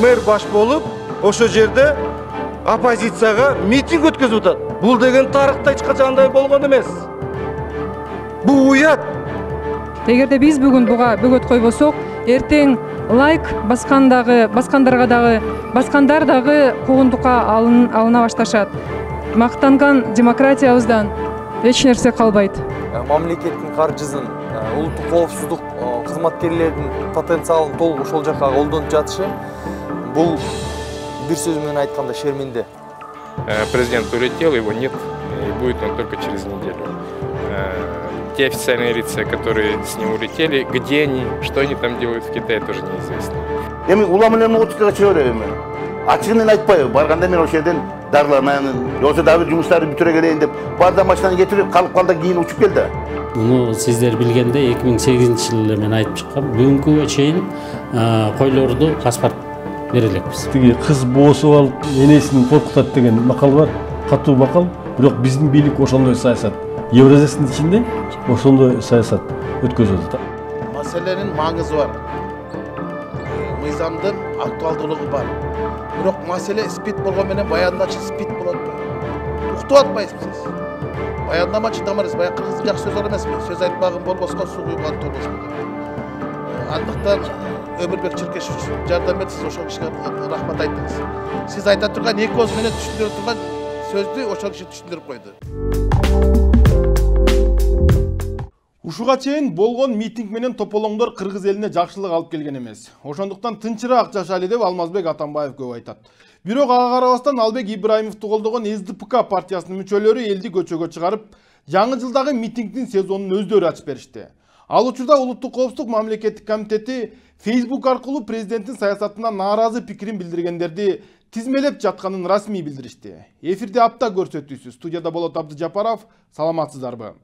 мэр баш болуп ошол жерде оппозицияга митинг өткөзүп атат бул деген тарыхта эч качан андай болгон эмес бул уят эгерде биз бүгүн буга бөгөт койбосок эртең лайк баскан дагы баскандарга дагы баскандар дагы куугунтукка алына башташат мактанган демократиябыздан эч нерсе калбайт мамлекеттин каржысын улуттук коопсуздук кызматкерлеринин потенциалын толук ошол жака колдонуп жатышы. Бул бир сөз менен айтканда шерменде президент улетел его нет и будет он только через неделю. Те официальные лица, которые с ним улетели, где они, что они там делают в Китае, тоже неизвестно. эми улам менен отузга чыга эми? Ачыгын айтпайбы барганда мен ошол жерден дарыланайын же дагы жумуштарды бүтүрө келейин деп бар да машинаны кетирип калып кал да кийин учуп да муну сиздер билгендей эки миң сегизинчи жылы мен айтып чыккам. Бүгүнкүгө чейин койлорду паспорт бере элекпиз тиги кыз боосуп алып энесин коркутат деген макал бар катуу макал бирок биздин бийлик ошондой саясат евразиясынын ичинде ошондой саясат өткөзүп атат маселенин маңызы бар. Мыйзамдын актуалдуулугу бар. Бирок маселе спид болгону менен баяндачы спид болот уктуп атпайсызбы сиз баяндамачы тамырыз баягы кыргыздын жакшы сөзү бар эмеспи сөз айтпагын болбоско суу куйган толбоско деп андыктан өмүрбек черкешевич жардам этсиз ошол кишиге рахмат айттыңыз. Сиз айта турган эки ооз менен түшүндүрө турган сөздү ошол киши түшүндүрүп койду. Ушуга чейин болгон митинг менен тополоңдор кыргыз элине жакшылык алып келген эмес. Ошондуктан тынчыраак жашайлы деп алмазбек атамбаев көп айтат. Бирок ага карабастан албек ибраимовду колдогон сдпк партиясынын мүчөлөрү элди көчөгө чыгарып жаңы жылдагы митингдин сезонун өздөрү ачып беришти. Ал учурда улуттук коопсуздук мамлекеттик комитети фейсбук аркылуу президенттин саясатына нааразы пикирин билдиргендерди тизмелеп жатканын расмий билдиришти эфирде апта көрсөтүүсү студияда болот абдыжапаров. Саламатсыздарбы?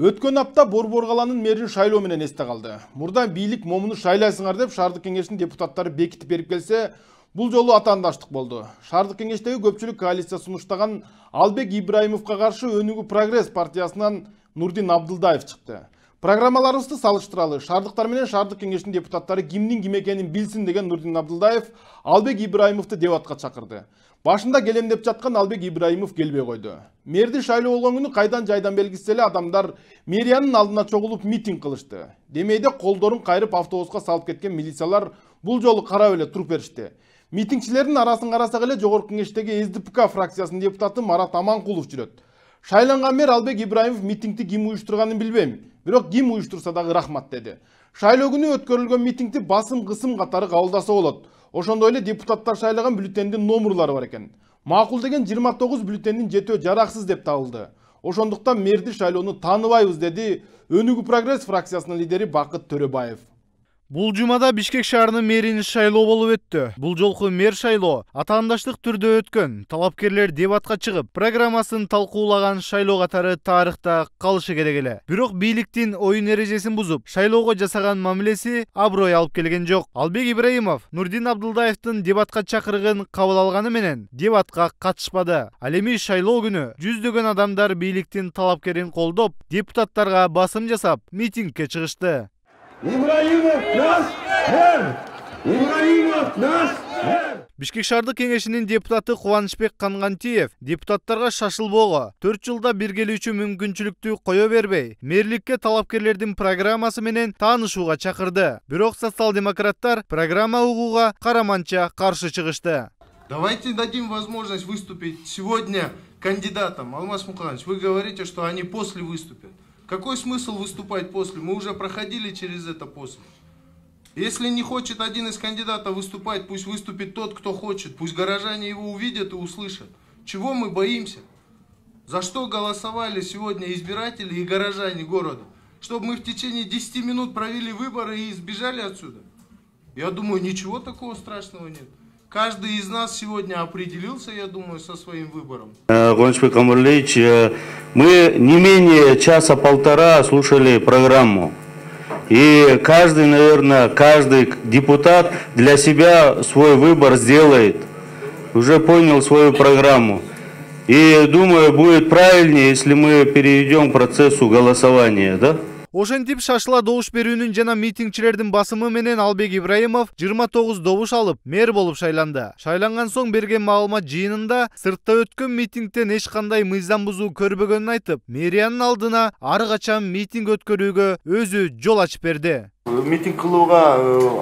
Өткөн апта борбор калаанын мэрин шайлоо менен эсте калды мурда бийлик момуну шайлайсыңар деп шаардык кеңештин депутаттары бекитип берип келсе бул жолу атаандаштык болду шаардык кеңештеги көпчүлүк коалиция сунуштаган албек ибраимовго каршы өнүгүү прогресс партиясынан нурдин абдылдаев чыкты. Программаларыбызды салыштыралы шаардыктар менен шаардык кеңештин депутаттары кимдин ким экенин билсин деген нурдин абдылдаев албек ибраимовду дебатка чакырды. Башында келем деп жаткан албек ибраимов келбей койду. Мэрди шайлоо болгон күнү кайдан жайдан белгисиз эле адамдар мэриянын алдына чогулуп митинг кылышты. Демейде колдорун кайрып автобуска салып кеткен милициялар бул жолу карап эле туруп беришти. Митингчилердин арасын карасак эле жогорку кеңештеги сдпк фракциясынын депутаты марат аманкулов жүрөт. Шайланган мэр албек ибраимов митингди ким уюштурганын билбейм бирок ким уюштурса дагы рахмат деди. Шайлоо күнү өткөрүлгөн митингди басым кысым катары кабылдаса болот. Ошондой эле депутаттар шайлаган бюллетендин номурлары бар экен. Макул деген жыйырма тогуз бюллетендин жетөө жараксыз деп табылды. Ошондуктан мэрди шайлоону тааныбайбыз деди өнүгүү прогресс фракциясынын лидери бакыт төрөбаев. Бул жумада бишкек шаарынын мэрин шайлоо болуп өттү. Бул жолку мэр шайлоо атаандаштык түрдө өткөн талапкерлер дебатка чыгып программасын талкуулаган шайлоо катары тарыхта калышы керек эле. Бирок бийликтин оюн эрежесин бузуп шайлоого жасаган мамилеси аброй алып келген жок. Албек ибраимов нурдин абдылдаевдин дебатка чакырыгын кабыл алганы менен дебатка катышпады. Ал эми шайлоо күнү жүздөгөн адамдар бийликтин талапкерин колдоп депутаттарга басым жасап митингке чыгышты. Ибраимов наш мэр! Ибраимов наш бишкек шаардык кеңешинин депутаты кубанычбек кангантиев депутаттарга шашылбоого төрт жылда биргелүүчү мүмкүнчүлүктү кое бербей мэрликке талапкерлердин программасы менен таанышууга чакырды. Бирок социал демократтар программа угууга караманча каршы чыгышты. Давайте дадим возможность выступить сегодня кандидатам. Алмаз муканович вы говорите что они после выступят. Какой смысл выступать после? Мы уже проходили через это после. Если не хочет один из кандидатов выступать, пусть выступит тот, кто хочет. Пусть горожане его увидят и услышат. Чего мы боимся? За что голосовали сегодня избиратели и горожане города? Чтобы мы в течение 10 минут провели выборы и сбежали отсюда? Я думаю, ничего такого страшного нет. Каждый из нас сегодня определился, я думаю, со своим выбором. Гончбек Амурлевич, мы не менее часа-полтора слушали программу. И каждый, наверное, каждый депутат для себя свой выбор сделает. Уже понял свою программу. И думаю, будет правильнее, если мы перейдем к процессу голосования, да? Ошентип шашыла добуш берүүнүн жана митингчилердин басымы менен албек ибраимов жыйырма тогуз добуш алып мэр болуп шайланды. Шайланган соң берген маалымат жыйынында сыртта өткөн митингден эч кандай мыйзам бузуу көрбөгөнүн айтып мэриянын алдына ар качан митинг өткөрүүгө өзү жол ачып берди. Митинг кылууга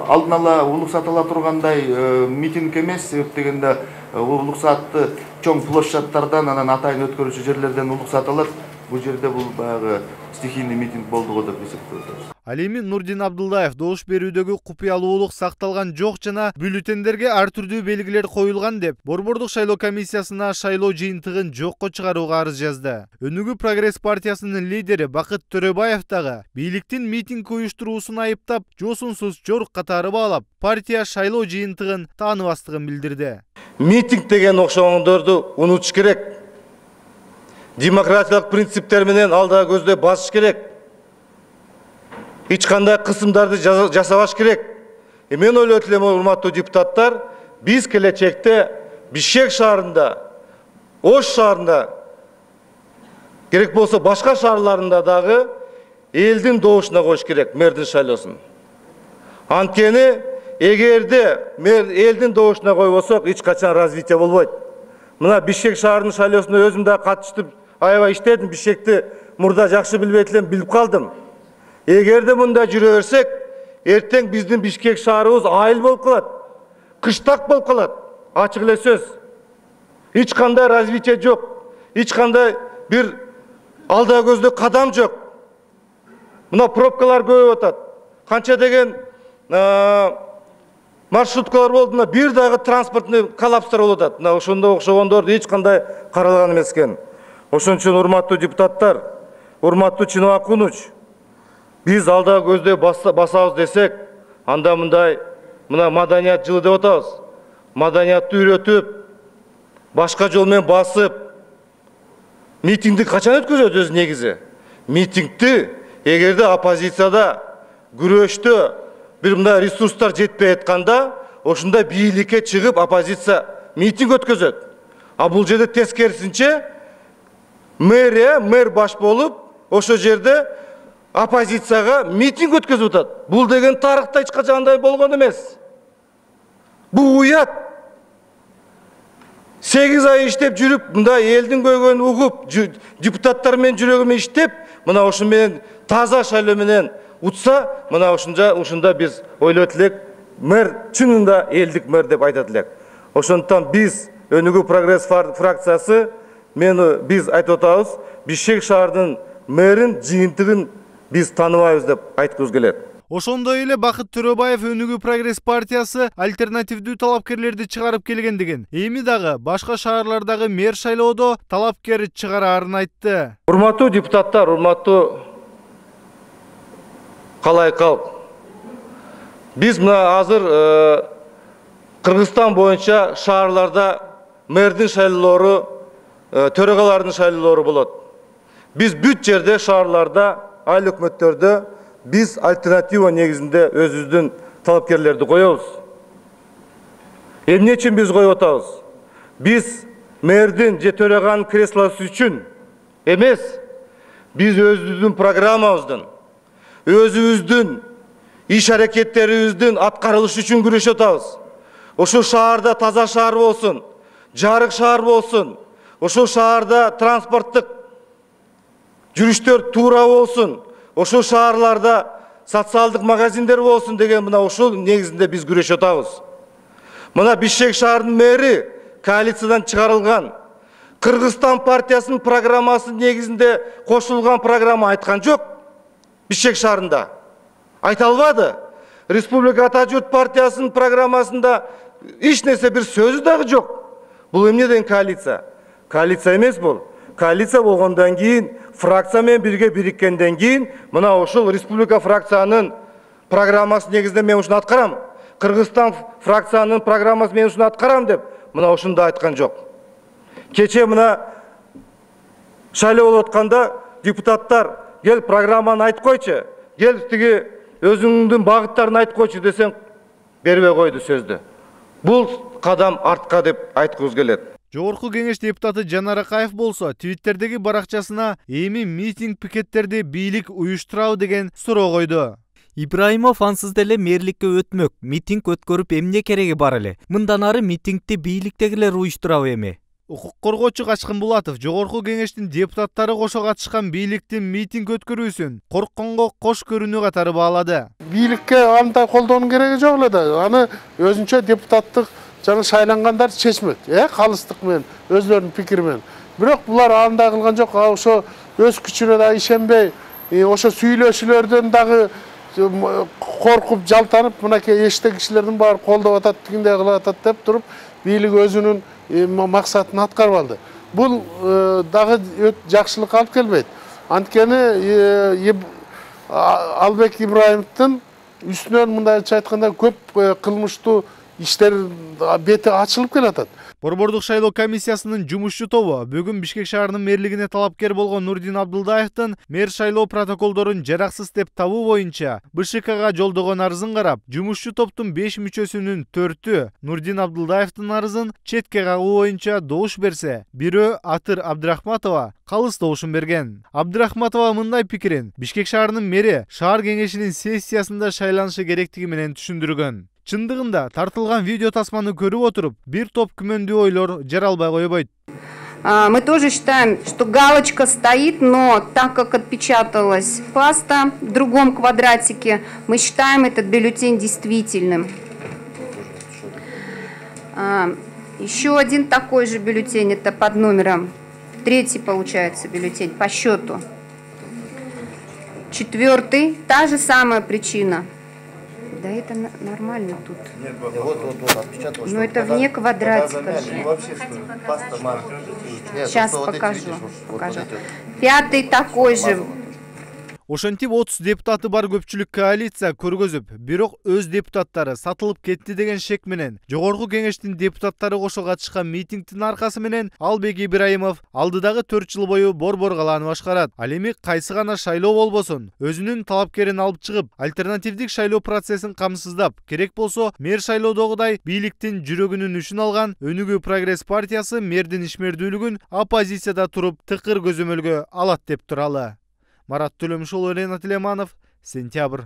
алдын ала уруксат ала тургандай митинг эмес. Себеп дегенде уруксатты чоң площадьтардан анан атайын өткөрүүчү жерлерден уруксат алат бул жерде бул баягы стихийный митинг болду го деп эсептеп атабыз ал эми нурдин абдулдаев добуш берүүдөгү купуялуулук сакталган жок жана бюллетендерге ар түрдүү белгилер коюлган деп борбордук шайлоо комиссиясына шайлоо жыйынтыгын жокко чыгарууга арыз жазды. Өнүгүү прогресс партиясынын лидери бакыт төрөбаев дагы бийликтин митинг уюштуруусун айыптап жоосунсуз жорук катары баалап партия шайлоо жыйынтыгын тааныбастыгын билдирди митинг деген окшогондорду унутуш керек. Демократиялык принциптер менен алда көздөй басыш керек. Эч кандай кысымдарды жасабаш керек. Мен ойлойт элем урматтуу депутаттар биз келечекте бишкек шаарында ош шаарында керек болсо башка шаарларында дагы элдин добушуна коюш керек мэрдин шайлоосун. Анткени эгерде мэр элдин добушуна койбосок эч качан развитие болбойт. Мына бишкек шаарынын шайлоосуна өзүм да катыштып аябай иштедим бишкекти мурда жакшы билбейт элем билип калдым эгерде мындай жүрө берсек эртең биздин бишкек шаарыбыз айыл болуп калат кыштак болуп калат ачык эле сөз. Эч кандай развитие жок эч кандай бир алда көздө кадам жок мына пробкалар көбөйүп атат канча деген маршруткалар болду мына бир дагы транспортный коллапстар болуп атат мына ошондой окшогондорду эч кандай каралган эмес ошон үчүн урматтуу депутаттар урматтуу чыныбек акунович биз алда көздөй басабыз десек анда мындай мына маданият жылы деп атабыз маданиятты үйрөтүп башка жол менен басып митингди качан өткөзөт өзү негизи митингди эгерде оппозицияда күрөштө бир мындай ресурстар жетпей атканда ошондой бийликке чыгып оппозиция митинг өткөзөт а бул жерде тескерисинче мэрия мэр баш болуп ошол жерде оппозицияга митинг өткөзүп атат бул деген тарыхта эч качан андай болгон эмес бул уят. Сегиз ай иштеп жүрүп мындай элдин көйгөйүн угуп депутаттар менен жүрөгү иштеп мына ушу менен таза шайлоо менен утса мына ушунча ушунда биз ойлойт элек мэр чынында элдик мэр деп айтат элек ошондуктан биз өнүгүү прогресс фракциясы мен биз айтып атабыз бишкек шаарынын мэрин жыйынтыгын биз тааныбайбыз деп айткыбыз келет. Ошондой эле бакыт төрөбаев өнүгүү прогресс партиясы альтернативдүү талапкерлерди чыгарып келгендигин эми дагы башка шаарлардагы мэр шайлоодо талапкер чыгараарын айтты. Урматтуу депутаттар урматтуу калай калк. Биз мына азыр кыргызстан боюнча шаарларда мэрдин шайлоолору төрагалардын шайлоолору болот биз бүт жерде шаарларда айыл өкмөттөрдө биз альтернатива негизинде өзүбүздүн талапкерлерди коебуз эмне үчүн биз коюп атабыз биз мэрдин же төраганын креслосу үчүн эмес биз өзүбүздүн программабыздын өзүбүздүн иш аракеттерибиздин аткарылышы үчүн күрөшүп атабыз ушул шаарда таза шаар болсун жарык шаар болсун ушул шаарда транспорттук жүрүштөр туура болсун ошол шаарларда социалдык магазиндер болсун деген мына ушул негизинде биз күрөшүп атабыз. Мына бишкек шаарынын мэри коалициядан чыгарылган кыргызстан партиясынын программасы негизинде кошулган программа айткан жок бишкек шаарында. Айта албады республика ата журт партиясынын программасында эч нерсе бир сөзү дагы жок. Бул эмне деген коалиция? Коалиция эмес бул коалиция болгондон кийин фракция менен бирге бириккенден кийин мына ушул республика фракциянын программасы негизинде мен ушуну аткарам кыргызстан фракциянын программасы мен ушуну аткарам деп мына ушуну да айткан жок кечээ мына шайлоо болуп атканда депутаттар кел программаны айтып койчу кел тиги өзүңдүн багыттарын айтып койчу десең бербей койду сөздү бул кадам артка деп айткыбыз келет жогорку кеңеш депутаты жанар акаев болсо твиттердеги баракчасына эми митинг пикеттерди бийлик уюштурабы деген суроо койду. Ибраимов ансыз деле мэрликке өтмөк митинг өткөрүп эмне кереги бар эле? Мындан ары митингди бийликтегилер уюштурабы эми? Укук коргоочу качкын булатов жогорку кеңештин депутаттары кошо катышкан бийликтин митинг өткөрүүсүн коркконго кош көрүнүү катары баалады. Бийликке андай колдоонун кереги жок эле да аны өзүнчө депутаттык жана шайлангандар чечмек э калыстык менен өзүлөрүнүн пикири менен бирок булар андай кылган жок ошо өз күчүнө дагы ишенбей ошо сүйлөшүүлөрдөн дагы коркуп жалтанып мынакей эчтеги кишилердин баары колдоп атат тигиндей кылып атат деп туруп бийлик өзүнүн максатын аткарып алды. Бул дагы жакшылыкка алып келбейт анткени албек ибраимовдун үстүнөн мындайча айтканда көп кылмыштуу иштер бети ачылып келатат борбордук шайлоо комиссиясынын жумушчу тобу бүгүн бишкек шаарынын мэрлигине талапкер болгон нурдин абдылдаевдин мэр шайлоо протоколдорун жараксыз деп табуу боюнча бшкга жолдогон арызын карап жумушчу топтун беш мүчөсүнүн төртү нурдин абдылдаевдин арызын четке кагуу боюнча добуш берсе бирөө атыр абдрахматова калыс добушун берген. Абдрахматова мындай пикирин бишкек шаарынын мэри шаар кеңешинин сессиясында шайланышы керектиги менен түшүндүргөн. Чындыгында тартылган видео тасманы көрүп отуруп бир топ күмөндүү ойлор жаралбай койбойт Мы тоже считаем, что галочка стоит, но так как отпечаталась паста в другом квадратике, мы считаем этот бюллетень действительным. Еще один такой же бюллетень, это под номером. Третий получается бюллетень по счету. Четвертый, та же самая причина – да это нормально тут. Нет, вот, вот, вот, отпечаталось. Но это вне квадратика же. Вообще, паста Сейчас покажу. покажу. Пятый такой же. Ошентип отуз депутаты бар көпчүлүк коалиция көргөзүп бирок өз депутаттары сатылып кетти деген шек менен жогорку кеңештин депутаттары кошо катышкан митингдин аркасы менен албек ибраимов алдыдагы төрт жыл бою борбор калааны башкарат. Ал эми кайсы гана шайлоо болбосун? Өзүнүн талапкерин алып чыгып альтернативдик шайлоо процессин камсыздап керек болсо мэр шайлоодогудай бийликтин жүрөгүнүн үчүн алган өнүгүү прогресс партиясы мэрдин ишмердүүлүгүн оппозицияда туруп тыкыр көзөмөлгө алат деп туралы марат төлөмүшұлы ренат Леманов, сентябрь.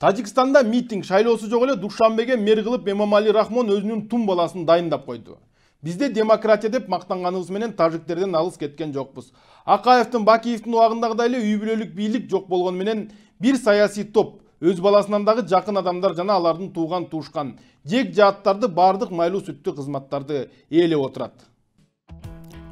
Тажикстанда митинг шайлоосу жок эле душанбеге мэр кылып эмомали рахмон өзүнүн тум баласын дайындап койду. Бизде демократия деп мактанганыбыз менен тажиктерден алыс кеткен жокпуз. Акаевдин бакиевдин убагындагыдай эле үй бүлөлүк бийлик жок болгону менен бир саясий топ өз баласынан дагы жакын адамдар жана алардын тууган туушкан жек жааттарды баардык майлуу сүттүү кызматтарды ээлеп отурат.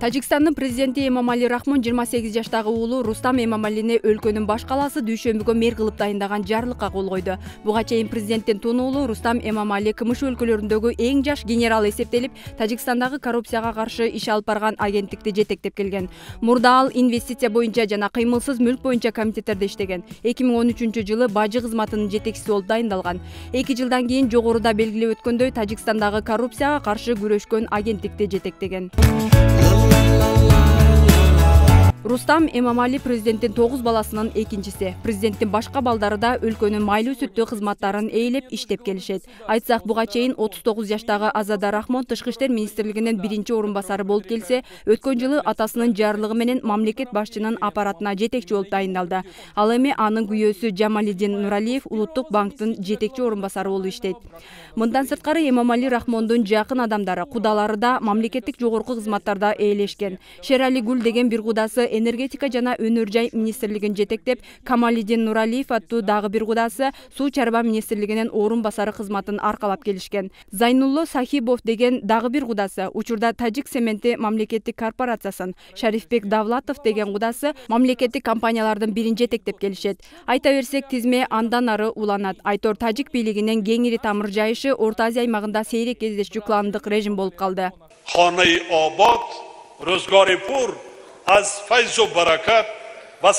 Тажикстандын президенти эмомали рахмон жыйырма сегиз жаштагы уулу рустам эмомалини өлкөнүн баш калаасы дүйшөмбүгө мэр кылып дайындаган жарлыкка кол койду. Буга чейин президенттин тун уулу рустам эмомали кмш өлкөлөрүндөгү эң жаш генерал эсептелип тажикстандагы коррупцияга каршы иш алып барган агенттикти жетектеп келген. Мурда ал инвестиция боюнча жана кыймылсыз мүлк боюнча комитеттерде иштеген. Эки миң он үчүнчү жылы бажы кызматынын жетекчиси болуп дайындалган. Эки жылдан кийин жогоруда белгилеп өткөндөй тажикстандагы коррупцияга каршы күрөшкөн агенттикти жетектеген la la. Рустам эмомали президенттин тогуз баласынын экинчиси президенттин башка балдары да өлкөнүн майлуу сүттүү кызматтарын ээлеп иштеп келишет айтсак буга чейин отуз тогуз жаштагы азада рахмон тышкы иштер министрлигинин биринчи орун басары болуп келсе өткөн жылы атасынын жарлыгы менен мамлекет башчынын аппаратына жетекчи болуп дайындалды. Ал эми анын күйөөсү жамалидин нуралиев улуттук банктын жетекчи орун басары болуп иштейт мындан сырткары эмомали рахмондун жакын адамдары кудалары да мамлекеттик жогорку кызматтарда ээлешкен шерали гүл деген бир кудасы энергетика жана өнөр жай министрлигин жетектеп камалидин нуралиев аттуу дагы бир кудасы суу чарба министрлигинин орун басары кызматын аркалап келишкен. Зайнулло сахибов деген дагы бир кудасы учурда тажик цементи мамлекеттик корпорациясын шарифбек давлатов деген кудасы мамлекеттик компаниялардын бирин жетектеп келишет. Айта берсек тизме андан ары уланат. Айтор тажик бийлигинин кеңири тамыр жайышы орто азия аймагында сейрек кездешчү кландык режим болуп калды. Обод пур аз سلامتی баракат ва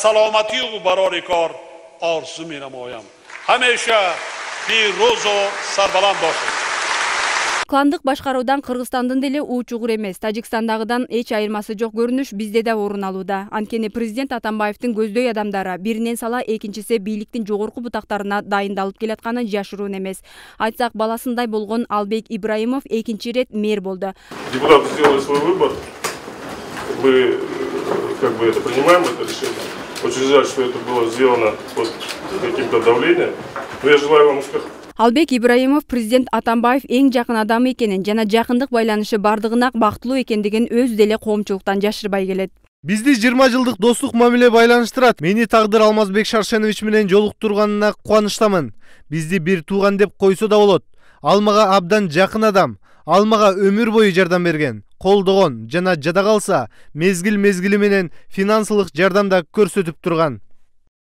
کار آرزو می орзу همیشه ҳамеша пирӯзу сарбаланд бошед кландык башкаруудан кыргызстандын деле уучукур эмес тажикстандагыдан эч айырмасы жок көрүнүш бизде да орун алууда анткени президент атамбаевдин көздөй адамдары биринен сала экинчиси бийликтин жогорку бутактарына дайындалып келатканы жашыруун эмес айтсак баласындай болгон албек ибраимов экинчи ирет мэр болду депутаты сделали свой выбор. Мы как бы это принимаем это решение. Очень жаль, что это было сделано под каким-то давлением. Но я желаю вам успехов. албек ибраимов президент атамбаев эң жакын адам экенин жана жакындык байланышы бардыгына бактылуу экендигин өзү деле коомчулуктан жашырбай келет бизди жыйырма жылдык достук мамиле байланыштырат мени тагдыр алмазбек шаршенович менен жолуктурганына кубанычтамын бизди бир тууган деп койсо да болот ал мага абдан жакын адам ал мага өмүр бою жардам берген колдогон жана жада калса мезгил мезгили менен финансылык жардам да көрсөтүп турган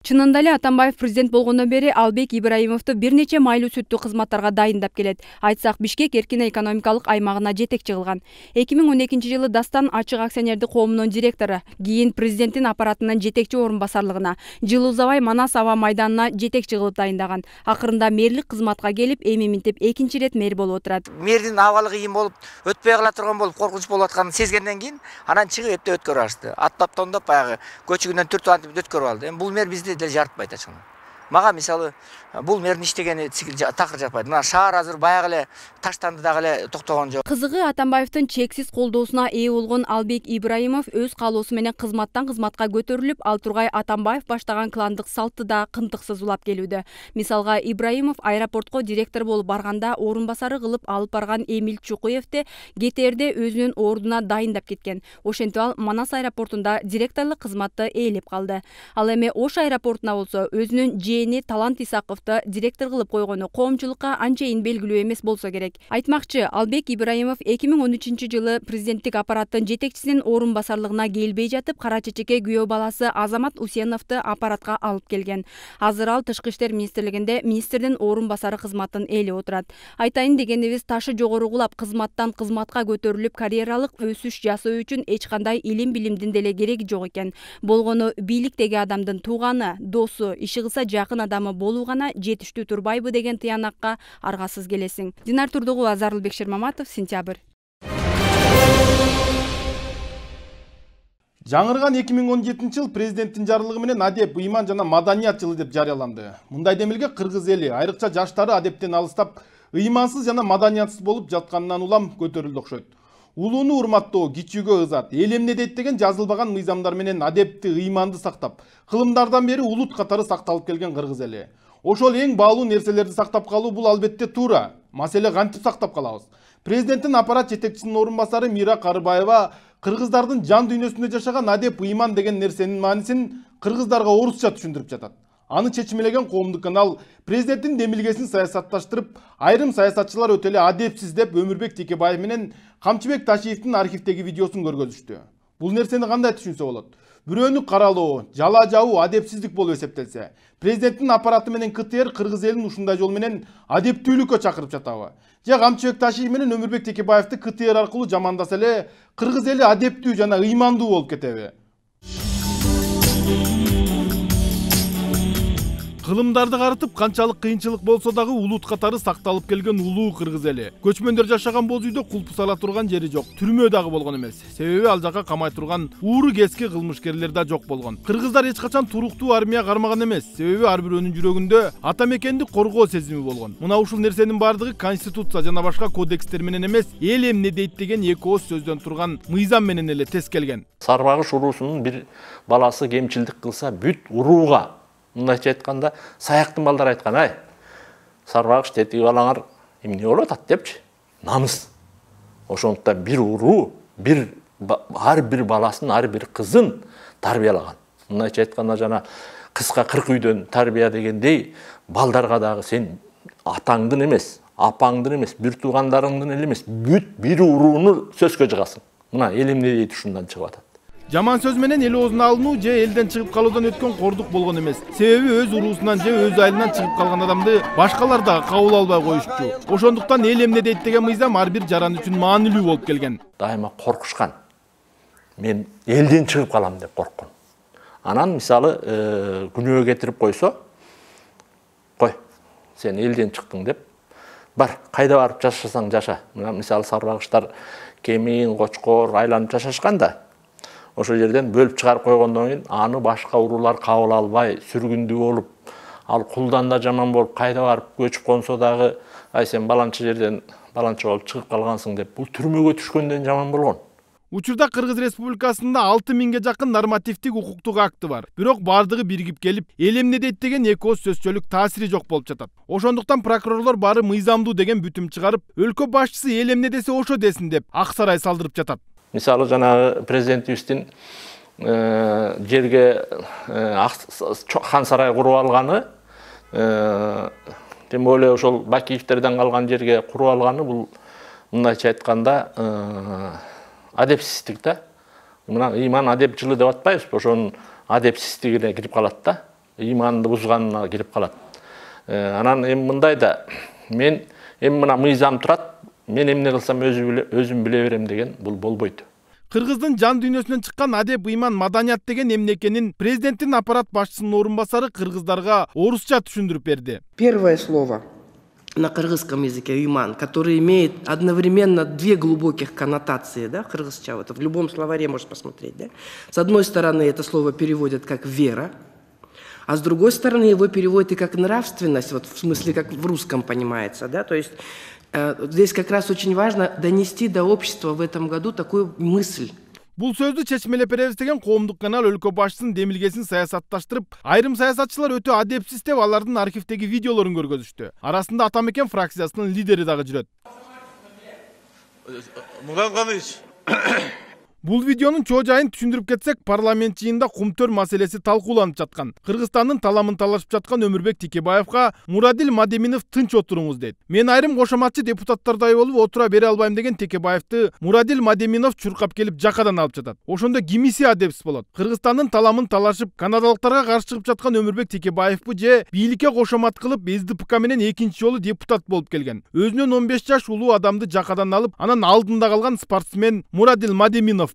чынында эле атамбаев президент болгондон бери албек ибраимовду бир нече майлуу сүттүү кызматтарга дайындап келет айтсак бишкек эркин экономикалык аймагына жетекчи кылган эки миң он экинчи жылы дастан ачык акционердик коомунун директору кийин президенттин аппаратынын жетекчи орун басарлыгына жылуу узабай манас аба майданына жетекчи кылып дайындаган акырында мэрлик кызматка келип эми минтип экинчи ирет мэр болуп отурат мэрдин абалы кыйын болуп өтпөй кала турган болуп коркунуч болуп атканын сезгенден кийин анан чыгып эптеп өткөрүп алышты аттап тондоп баягы көчүгүнөн түртүп антип өткөрүп алды. Эми бул мэр бизди деле жарытпайт ачыгынан мага мисалы бул мэрдин иштегени такыр жакпайт мына шаар азыр баягы эле таштанды дагы эле токтогон жок кызыгы атамбаевдин чексиз колдоосуна ээ болгон албек ибраимов өз каалоосу менен кызматтан кызматка көтөрүлүп ал тургай атамбаев баштаган кландык салтты да кынтыксыз улап келүүдө мисалга ибраимов аэропортко директор болуп барганда орун басары кылып алып барган эмил чукуевди гтрде өзүнүн ордуна дайындап кеткен. Ошентип ал манас аэропортунда директорлук кызматты ээлеп калды ал эми ош аэропортуна болсо өзүнүн жээни талант директор кылып койгону коомчулукка анчейин белгилүү эмес болсо керек. Айтмакчы албек ибраимов эки миң он үчүнчү жылы президенттик аппараттын жетекчисинин орун басарлыгына келбей жатып кара чечеке күйөө баласы азамат усеновду аппаратка алып келген. Азыр ал тышкы иштер министрлигинде министрдин орун басары кызматын ээлеп отурат. Айтайын дегенибиз ташы жогору кулап кызматтан кызматка көтөрүлүп карьералык өсүш жасоо үчүн эч кандай илим билимдин деле кереги жок экен. Болгону бийликтеги адамдын тууганы досу иши кылса жакын адамы болуу гана жетиштүү турбайбы деген тыянакка аргасыз келесиң. Динар турдугова зарылбек шермаматов сентябрь. Жаңырган эки миң он жетинчи жыл президенттин жарлыгы менен адеп ыйман жана маданият жылы деп жарыяланды. Мындай демилге кыргыз эли айрыкча жаштары адептен алыстап ыймансыз жана маданиятсыз болуп жатканынан улам көтөрүлдү окшойт. Улууну урматтоо кичүүгө ызат эл эмне дейт деген жазылбаган мыйзамдар менен адепти ыйманды сактап кылымдардан бери улут катары сакталып келген кыргыз эли ошол эң баалуу нерселерди сактап калуу бул албетте туура. Маселе кантип сактап калабыз? Президенттин аппарат жетекчисинин орун басары мира карыбаева кыргыздардын жан дүйнөсүндө жашаган адеп ыйман деген нерсенин маанисин кыргыздарга орусча түшүндүрүп жатат. Аны чечмелеген коомдук канал президенттин демилгесин саясатташтырып айрым саясатчылар өтө эле адепсиз деп өмүрбек текебаев менен камчыбек ташиевдин архивдеги видеосун көргөзүштү. Бул нерсени кандай түшүнсө болот? Бирөөнү каралоо жала жабуу адепсиздик болуп эсептелсе президенттин аппараты менен ктр кыргыз элин ушундай жол менен адептүүлүккө чакырып жатабы. Же камчыбек ташиев менен өмүрбек текебаевди ктр аркылуу жамандаса эле кыргыз эли адептүү жана ыймандуу болуп кетеби. Кылымдарды карытып канчалык кыйынчылык болсо дагы улут катары сакталып келген улуу кыргыз эли көчмөндөр жашаган боз үйдө кулпу сала турган жери жок түрмө дагы болгон эмес себеби ал жака камай турган ууру кески кылмышкерлер да жок болгон кыргыздар эч качан туруктуу армия кармаган эмес себеби ар бирөөнүн жүрөгүндө ата мекенди коргоо сезими болгон мына ушул нерсенин баардыгы конституция жана башка кодекстер менен эмес эл эмне дейт деген эки ооз сөздөн турган мыйзам менен эле тескелген сарбагыш уруусунун бир баласы кемчилдик кылса бүт урууга. Мындайча айтканда саяктын балдары айткан ай сарбагыш тетиги балаңар эмне болуп атат депчи намыс ошондуктан бир уруу бир ар бир баласын ар бир кызын тарбиялаган мындайча айтканда жана кыска кырк үйдөн тарбия дегендей балдарга дагы сен атаңдын эмес апаңдын эмес бир туугандарыңдын эле эмес бүт бир урууну сөзгө жыгасың мына эл эмне дейт ушундан чыгып атат жаман сөз менен эл оозуна алынуу же элден чыгып калуудан өткөн кордук болгон эмес. Себеби өз уруусунан же өз айылынан чыгып калган адамды башкалар дагы кабыл албай коюшчу. Ошондуктан эл эмне дейт деген мыйзам ар бир жаран үчүн маанилүү болуп келген. Дайыма коркушкан. Мен элден чыгып калам деп корккон. Анан мисалы күнөөгө кетирип койсо кой сен элден чыктың деп бар қайда барып жашасаң жаша. Мына мисалы сарбағыштар кемин кочкор айланып жашашкан да ошол жерден бөлүп чыгарып койгондон кийин аны башка уруулар кабыл албай сүргүндүү болуп ал кулдан да жаман болуп кайда барып көчүп консо дагы ай сен баланча жерден баланча болуп чыгып калгансың деп бул түрмөгө түшкөндөн жаман болгон. Учурда кыргыз республикасында алты миңге жакын нормативдик укуктук акты бар. Бирок баардыгы биригип келип эл эмне дейт деген эки ооз сөзчөлүк таасири жок болуп жатат. Ошондуктан прокурорлор баары мыйзамдуу деген бүтүм чыгарып өлкө башчысы эл эмне десе ошо десин деп ак сарай салдырып жатат мисалы жанагы президентибиздин жерге хан сарай куруп алганы тем более ошол бакиевтерден калган жерге куруп алганы бул мындайча айтканда адепсиздик да мына ыйман адеп жылы деп атпайбызбы ошонун адепсиздигине кирип калат да ыйманды бузганына кирип калат анан эми мындай да мен эми мына мыйзам турат мен эмне кылсам өзүм биле берем деген бул болбойт. Кыргыздын жан дүйнөсүнөн чыккан адеп ыйман маданият деген эмне экенин президенттин аппарат башчысынын орун басары кыргыздарга орусча түшүндүрүп берди. Первое слово на кыргызском языке «иман», который имеет одновременно две глубоких коннотации, да, кыргызча, вот в любом словаре можешь посмотреть, да. С одной стороны, это слово переводят как «вера», а с другой стороны, его переводят и как «нравственность», вот в смысле, как в русском понимается, да, то есть здесь как раз очень важно донести до общества в этом году такую мысль, бул сөздү чечмелеп беребиз деген коомдук канал өлкө башчысынын демилгесин саясатташтырып айрым саясатчылар өтө адепсиз деп алардын архивдеги видеолорун көргөзүштү арасында атамекен фракциясынын лидери дагы жүрөт мурат каныч бул видеонун чоо жайын түшүндүрүп кетсек парламент жыйынында кумтөр маселеси талкууланып жаткан кыргызстандын таламын талашып жаткан өмүрбек текебаевка мурадил мадеминов тынч отуруңуз дейт мен айрым кошоматчы депутаттардай болуп отура бере албайм деген текебаевди мурадил мадеминов чуркап келип жакадан алып жатат ошондо кимиси адепсиз болот. Кыргызстандын таламын талашып канадалыктарга каршы чыгып жаткан өмүрбек текебаевбы же бийликке кошомат кылып сдпк менен экинчи жолу депутат болуп келген. Өзүнөн он беш жаш улуу адамды жакадан алып анан алдында калган спортсмен мурадил мадеминов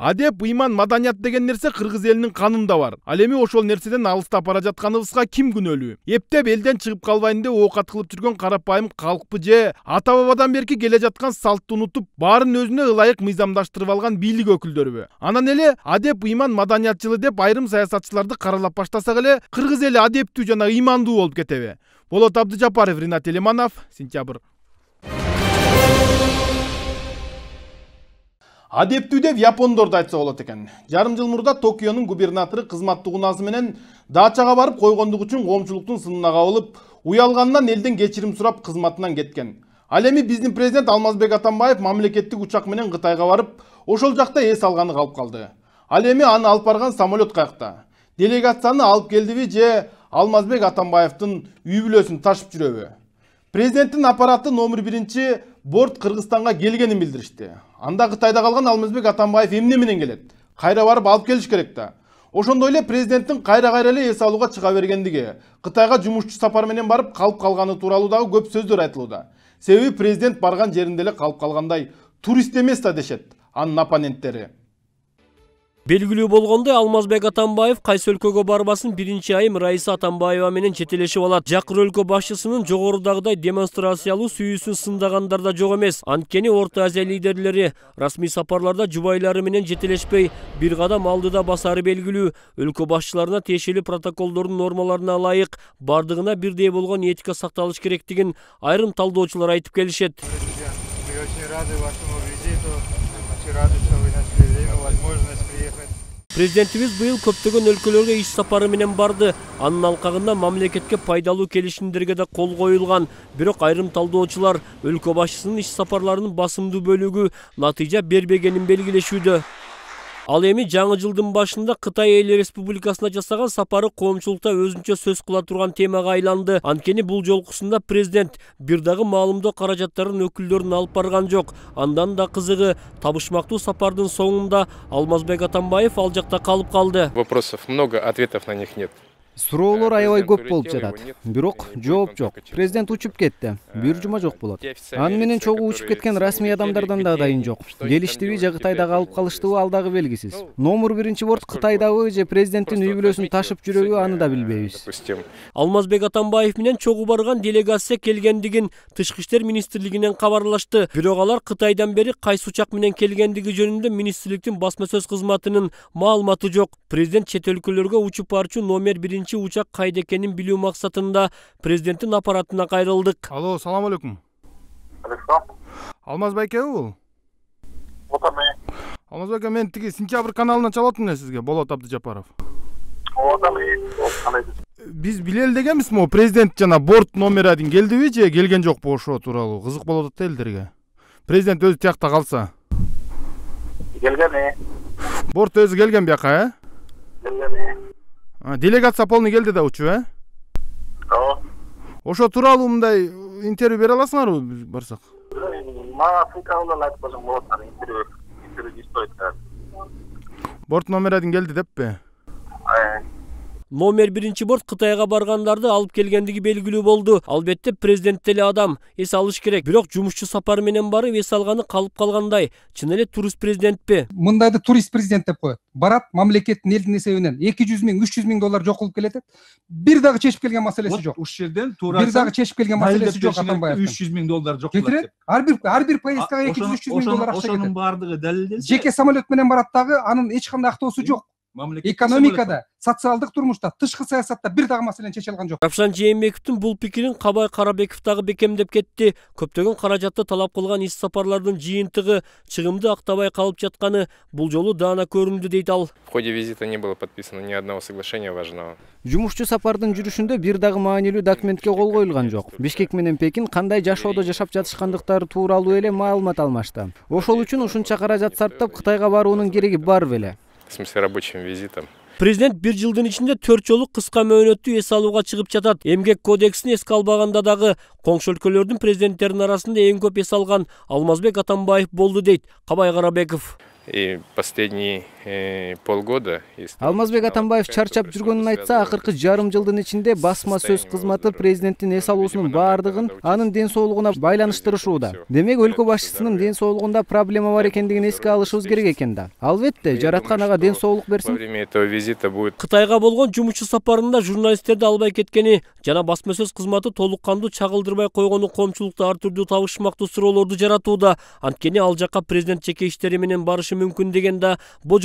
адеп ыйман маданият деген нерсе кыргыз элинин канында бар. Ал эми ошол нерседен алыстап бара жатканыбызга ким күнөөлүү эптеп элден чыгып калбайын деп оокат кылып жүргөн карапайым калкпы же ата бабадан берки келе жаткан салтты унутуп баарын өзүнө ылайык мыйзамдаштырып алган бийлик өкүлдөрүбү анан эле адеп ыйман маданият жылы деп айрым саясатчыларды каралап баштасак эле кыргыз эли адептүү жана ыймандуу болуп кетеби болот абдыжапаров ринат элеманов сентябрь. Адептүү деп япондорду айтса болот экен. Жарым жыл мурда токионун губернатору кызматтык унаасы менен дачага барып койгондугу үчүн коомчулуктун сынына кабылып уялганынан элден кечирим сурап кызматынан кеткен. Ал эми биздин президент алмазбек атамбаев мамлекеттик учак менен кытайга барып ошол жакта эс алганы калып калды. Ал эми аны алып барган самолет каякта делегацияны алып келдиби же алмазбек атамбаевдин үй бүлөсүн ташып жүрөбү. Президенттин аппараты номер биринчи борт кыргызстанга келгенин билдиришти. Анда кытайда калган алмазбек атамбаев эмне менен келет? Кайра барып алып келиш керек да. Ошондой эле президенттин кайра кайра эле эс алууга чыга бергендиги кытайга жумушчу сапар менен барып калып калганы тууралуу дагы көп сөздөр айтылууда. Себеби президент барган жеринде эле калып калгандай турист эмес да дешет анын оппоненттери. Белгилүү болгондой алмазбек атамбаев кайсы өлкөгө барбасын биринчи айым раиса атамбаева менен четелешип алат жакыр өлкө башчысынын жогорудагыдай демонстрациялуу сүйүүсүн сындагандар да жок эмес анткени орто азия лидерлери расмий сапарларда жубайлары менен жетелешпей бир кадам алдыда басары белгилүү өлкө башчыларына тиешелүү протоколдордун нормаларына ылайык бардыгына бирдей болгон этика сакталыш керектигин айрым талдоочулар айтып келишет Мы очень рады вашему визиту. Очень рады, что вы нашли время, возможность. Президентибиз быйыл көптөгөн өлкөлөргө иш сапары менен барды. Анын алкагында мамлекетке пайдалуу келишимдерге да кол коюлган бирок айрым талдоочулар өлкө башчысынын иш сапарларынын басымдуу бөлүгү натыйжа бербегенин белгилешүүдө. Ал эми жаңы жылдын башында кытай эл республикасына жасаган сапары коомчулукта өзүнчө сөз кыла турган темага айланды. Анткени бул жолкусунда президент бир дагы маалымдоо каражаттарын өкүлдөрүн алып барган жок. Андан да кызыгы табышмактуу сапардын соңунда алмазбек атамбаев ал жакта калып калды. Вопросов много, ответов на них нет. Суроолор аябай көп болуп жатат. бирок жооп жок президент учуп кетти. Бир жума жок болот. аны менен чогуу учуп кеткен расмий адамдардан да дайын жок. Келиштиби же кытайда калып калыштыбы ал дагы белгисиз. Номер биринчи борт кытайдабы же президенттин үй бүлөсүн ташып жүрөбү аны да билбейбиз. алмазбек атамбаев менен чогуу барган делегация келгендигин тышкы иштер министрлигинен кабарлашты. Бирок алар кытайдан бери кайсы учак менен келгендиги жөнүндө министрликтин басма сөз кызматынын маалыматы жок. Президент чет өлкөлөргө учуп барчу номер биринчи учак кайда экенин билүү максатында президенттин аппаратына кайрылдык алло салам алейкум алмаз байкеби бул алмаз байке мен тиги сентябрь каналынан чалып атам эле сизге болот абдыжапаров биз биле элдегенбиз могу президент жана борт номер один келдиби же келген жокпу ошо тууралуу кызык болуп атат да элдерге президент өзү тиякта калса келген борт өзү келген бияка э келген делегация полный келди да учуп э ооба ошо тууралуу мындай интервью бере аласыңарбы биз барсак? Мага ссылка айтып койсоң болот анан интервью интервью не стоит борт номер один келди деппи? Номер биринчи борт кытайга баргандарды алып келгендиги белгилүү болду албетте президент деле адам. Эс алыш керек. Бирок жумушчу сапары менен барып эс алганы калып калгандай чын эле турист президентпи мындайды турист президент деп коет. Барат мамлекеттин элдин эсебинен эки жүз миң үч жүз миң доллар жок кылып келет бир дагы чечип келген маселеси жок. ушул жерден туура бир дагы чечип келген маселеси жок атамбаевдин үч жүз миң доллар жок кетирет. ар бир ар бир поездкага эки жүз үч жүз миң доллар акча ошонун кетет баардыгы далилденсе жеке самолет менен барат дагы анын эч кандай актоосу жок. Экономикада социалдык турмушта тышкы саясатта бир дагы маселени чече алган жок равшан жээнбековдун бул пикирин кабай карабеков дагы бекемдеп кетти көптөгөн каражатты талап кылган ис сапарлардын жыйынтыгы чыгымды актабай калып жатканы бул жолу даана көрүндү дейт ал. В ходе визита не было подписано ни одного соглашения важного. жумушчу сапардын жүрүшүндө бир дагы маанилүү документке кол коюлган жок бишкек менен пекин кандай жашоодо жашап жатышкандыктары тууралуу эле маалымат алмашты. Ошол үчүн ушунча каражат сарптап кытайга баруунун кереги бар беле В смысле рабочим визитом. президент бир жылдын ичинде төрт жолу кыска мөөнөттүү эс алууга чыгып жатат эмгек кодексин эске албаганда дагы коңшу өлкөлөрдүн президенттеринин арасында эң көп эс алган алмазбек атамбаев болду дейт кабай карабеков И последние э, полгода... если- алмазбек атамбаев чарчап жүргөнүн айтса акыркы жарым жылдын ичинде басма сөз кызматы президенттин эс алуусунун баардыгын анын ден соолугуна байланыштырышууда демек өлкө башчысынын ден соолугунда проблема бар экендигин эске алышыбыз керек экен да. Албетте жараткан ага ден соолук Во берсин время этого визита будет кытайга болгон жумушчу сапарында журналисттерди албай кеткени жана басма сөз кызматы толук кандуу чагылдырбай койгону коомчулукта ар түрдүү табышмактуу суроолорду жаратууда анткени ал жака президент жеке иштери менен барышы мүмкүн деген да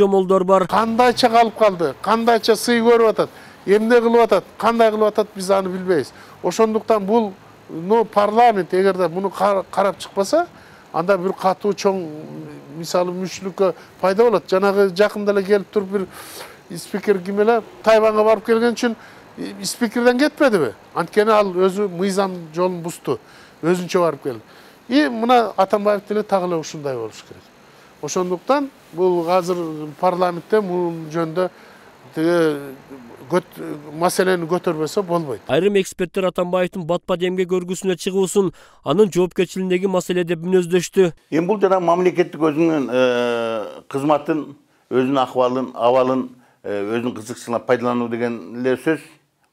божомолдор бар кандайча калып калды кандайча сый көрүп атат эмне кылып атат кандай кылып атат биз аны билбейбиз ошондуктан бул ну парламент эгерде муну кар- карап чыкпаса анда бир катуу чоң мисалы мүчтүлүккө пайда болот жанагы жакында эле келип туруп бир спикер ким эле тайваньга барып келген үчүн спикерден кетпедиби анткени ал өзү мыйзам жолун бузду өзүнчө барып келди и мына атамбаев деле так эле ушундай болуш керек ошондуктан бул азыр парламентте бул жөнүндө тиги көт- маселени көтөрбөсө болбойт. Айрым эксперттер атамбаевдин бат бат эмгек өргүсүнө чыгуусун анын жоопкерчилигиндеги маселе деп мүнөздөштү эми бул жанагы мамлекеттик өзүнүн э, кызматын өзүнүн акыбалын абалын э, өзүнүн кызыкчылыгына пайдалануу деген эле сөз.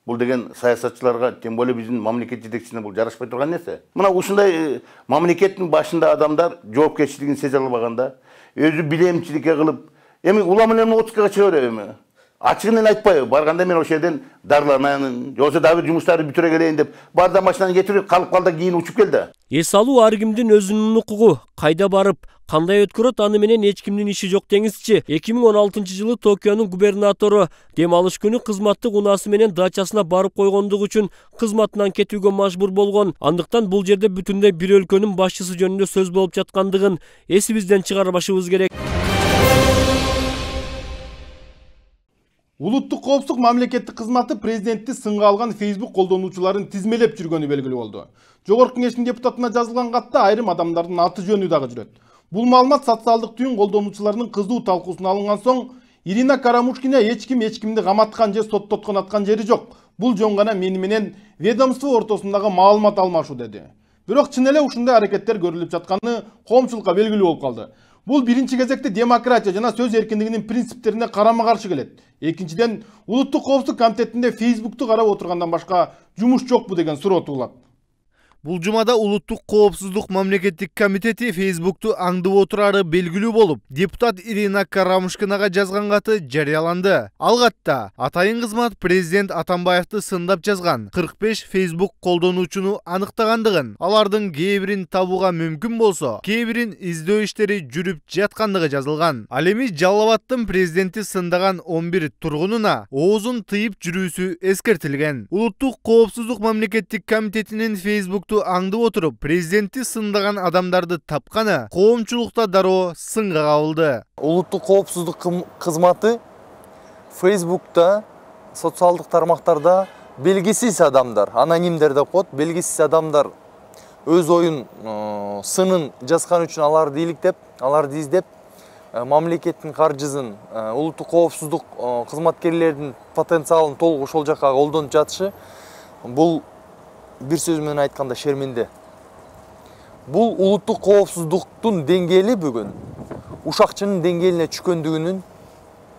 Бул деген саясатчыларга тем более биздин мамлекет жетекчисине бул жарашпай турган нерсе. Мына ушундай э, мамлекеттин башында адамдар жоопкерчилигин сезе албаганда өзү билемчиликке кылып эми улам эле отузга чыга береби эми ачыгын эле айтпайбы барганда мен ошол жерден дарыланайын же болбосо дагы бир жумуштарды бүтүрө келейин деп бар да машинаны кетирип калып кал да кийин учуп кел да эс алуу ар кимдин өзүнүн укугу кайда барып кандай өткөрөт аны менен эч кимдин иши жок деңизчи эки миң он алтынчы жылы токионун губернатору дем алыш күнү кызматтык унаасы менен дачасына барып койгондугу үчүн кызматынан кетүүгө мажбур болгон андыктан бул жерде бүтүндөй бир өлкөнүн башчысы жөнүндө сөз болуп жаткандыгын эсибизден чыгарбашыбыз керек. Улуттук коопсуздук мамлекеттик кызматы президентти сынга алган фейсбук колдонуучуларын тизмелеп жүргөнү белгилүү болду. Жогорку кеңештин депутатына жазылган катта айрым адамдардын аты жөнү дагы жүрөт. Бул маалымат социалдык түйүн колдонуучуларынын кызуу талкуусуна алынган соң ирина карамушкина эч кимди каматкан же соттоткон аткан жери жок бул жөн гана мени менен ведомство ортосундагы маалымат алмашуу деди бирок чын эле ушундай аракеттер көрүлүп жатканы коомчулукка белгилүү болуп калды бул биринчи кезекте демократия жана сөз эркиндигинин принциптерине карама каршы келет экинчиден улуттук коопсуздук комитетинде фейсбукту карап отургандан башка жумуш жокпу деген суроо туулат бул жумада улуттук коопсуздук мамлекеттик комитети фейсбукту аңдып отурары белгилүү болуп депутат ирина карамушкинага жазган каты жарыяланды ал катта атайын кызмат президент атамбаевди сындап жазган 45 фейсбук колдонуучуну аныктагандыгын алардын кээ бирин табууга мүмкүн болсо кээ бирин издөө иштери жүрүп жаткандыгы жазылган ал эми жалал абаддын президенти сындаган 11 тургунуна оозун тыйып жүрүүсү эскертилген улуттук коопсуздук мамлекеттик комитетинин фейсбук аңдып отуруп президентти сындаган адамдарды тапканы коомчулукта дароо сынга кабылды улуттук коопсуздук кызматы фейсбукта социалдык тармактарда белгисиз адамдар анонимдер деп коет белгисиз адамдар өз оюн сынын жазган үчүн аларды иликтеп аларды издеп мамлекеттин каржысын улуттук коопсуздук кызматкерлердин потенциалын толук ошол жака колдонуп жатышы бул бир сөз менен айтканда шерменде бул улуттук коопсуздуктун деңгээли бүгүн ушакчынын деңгээлине түшкөндүгүнүн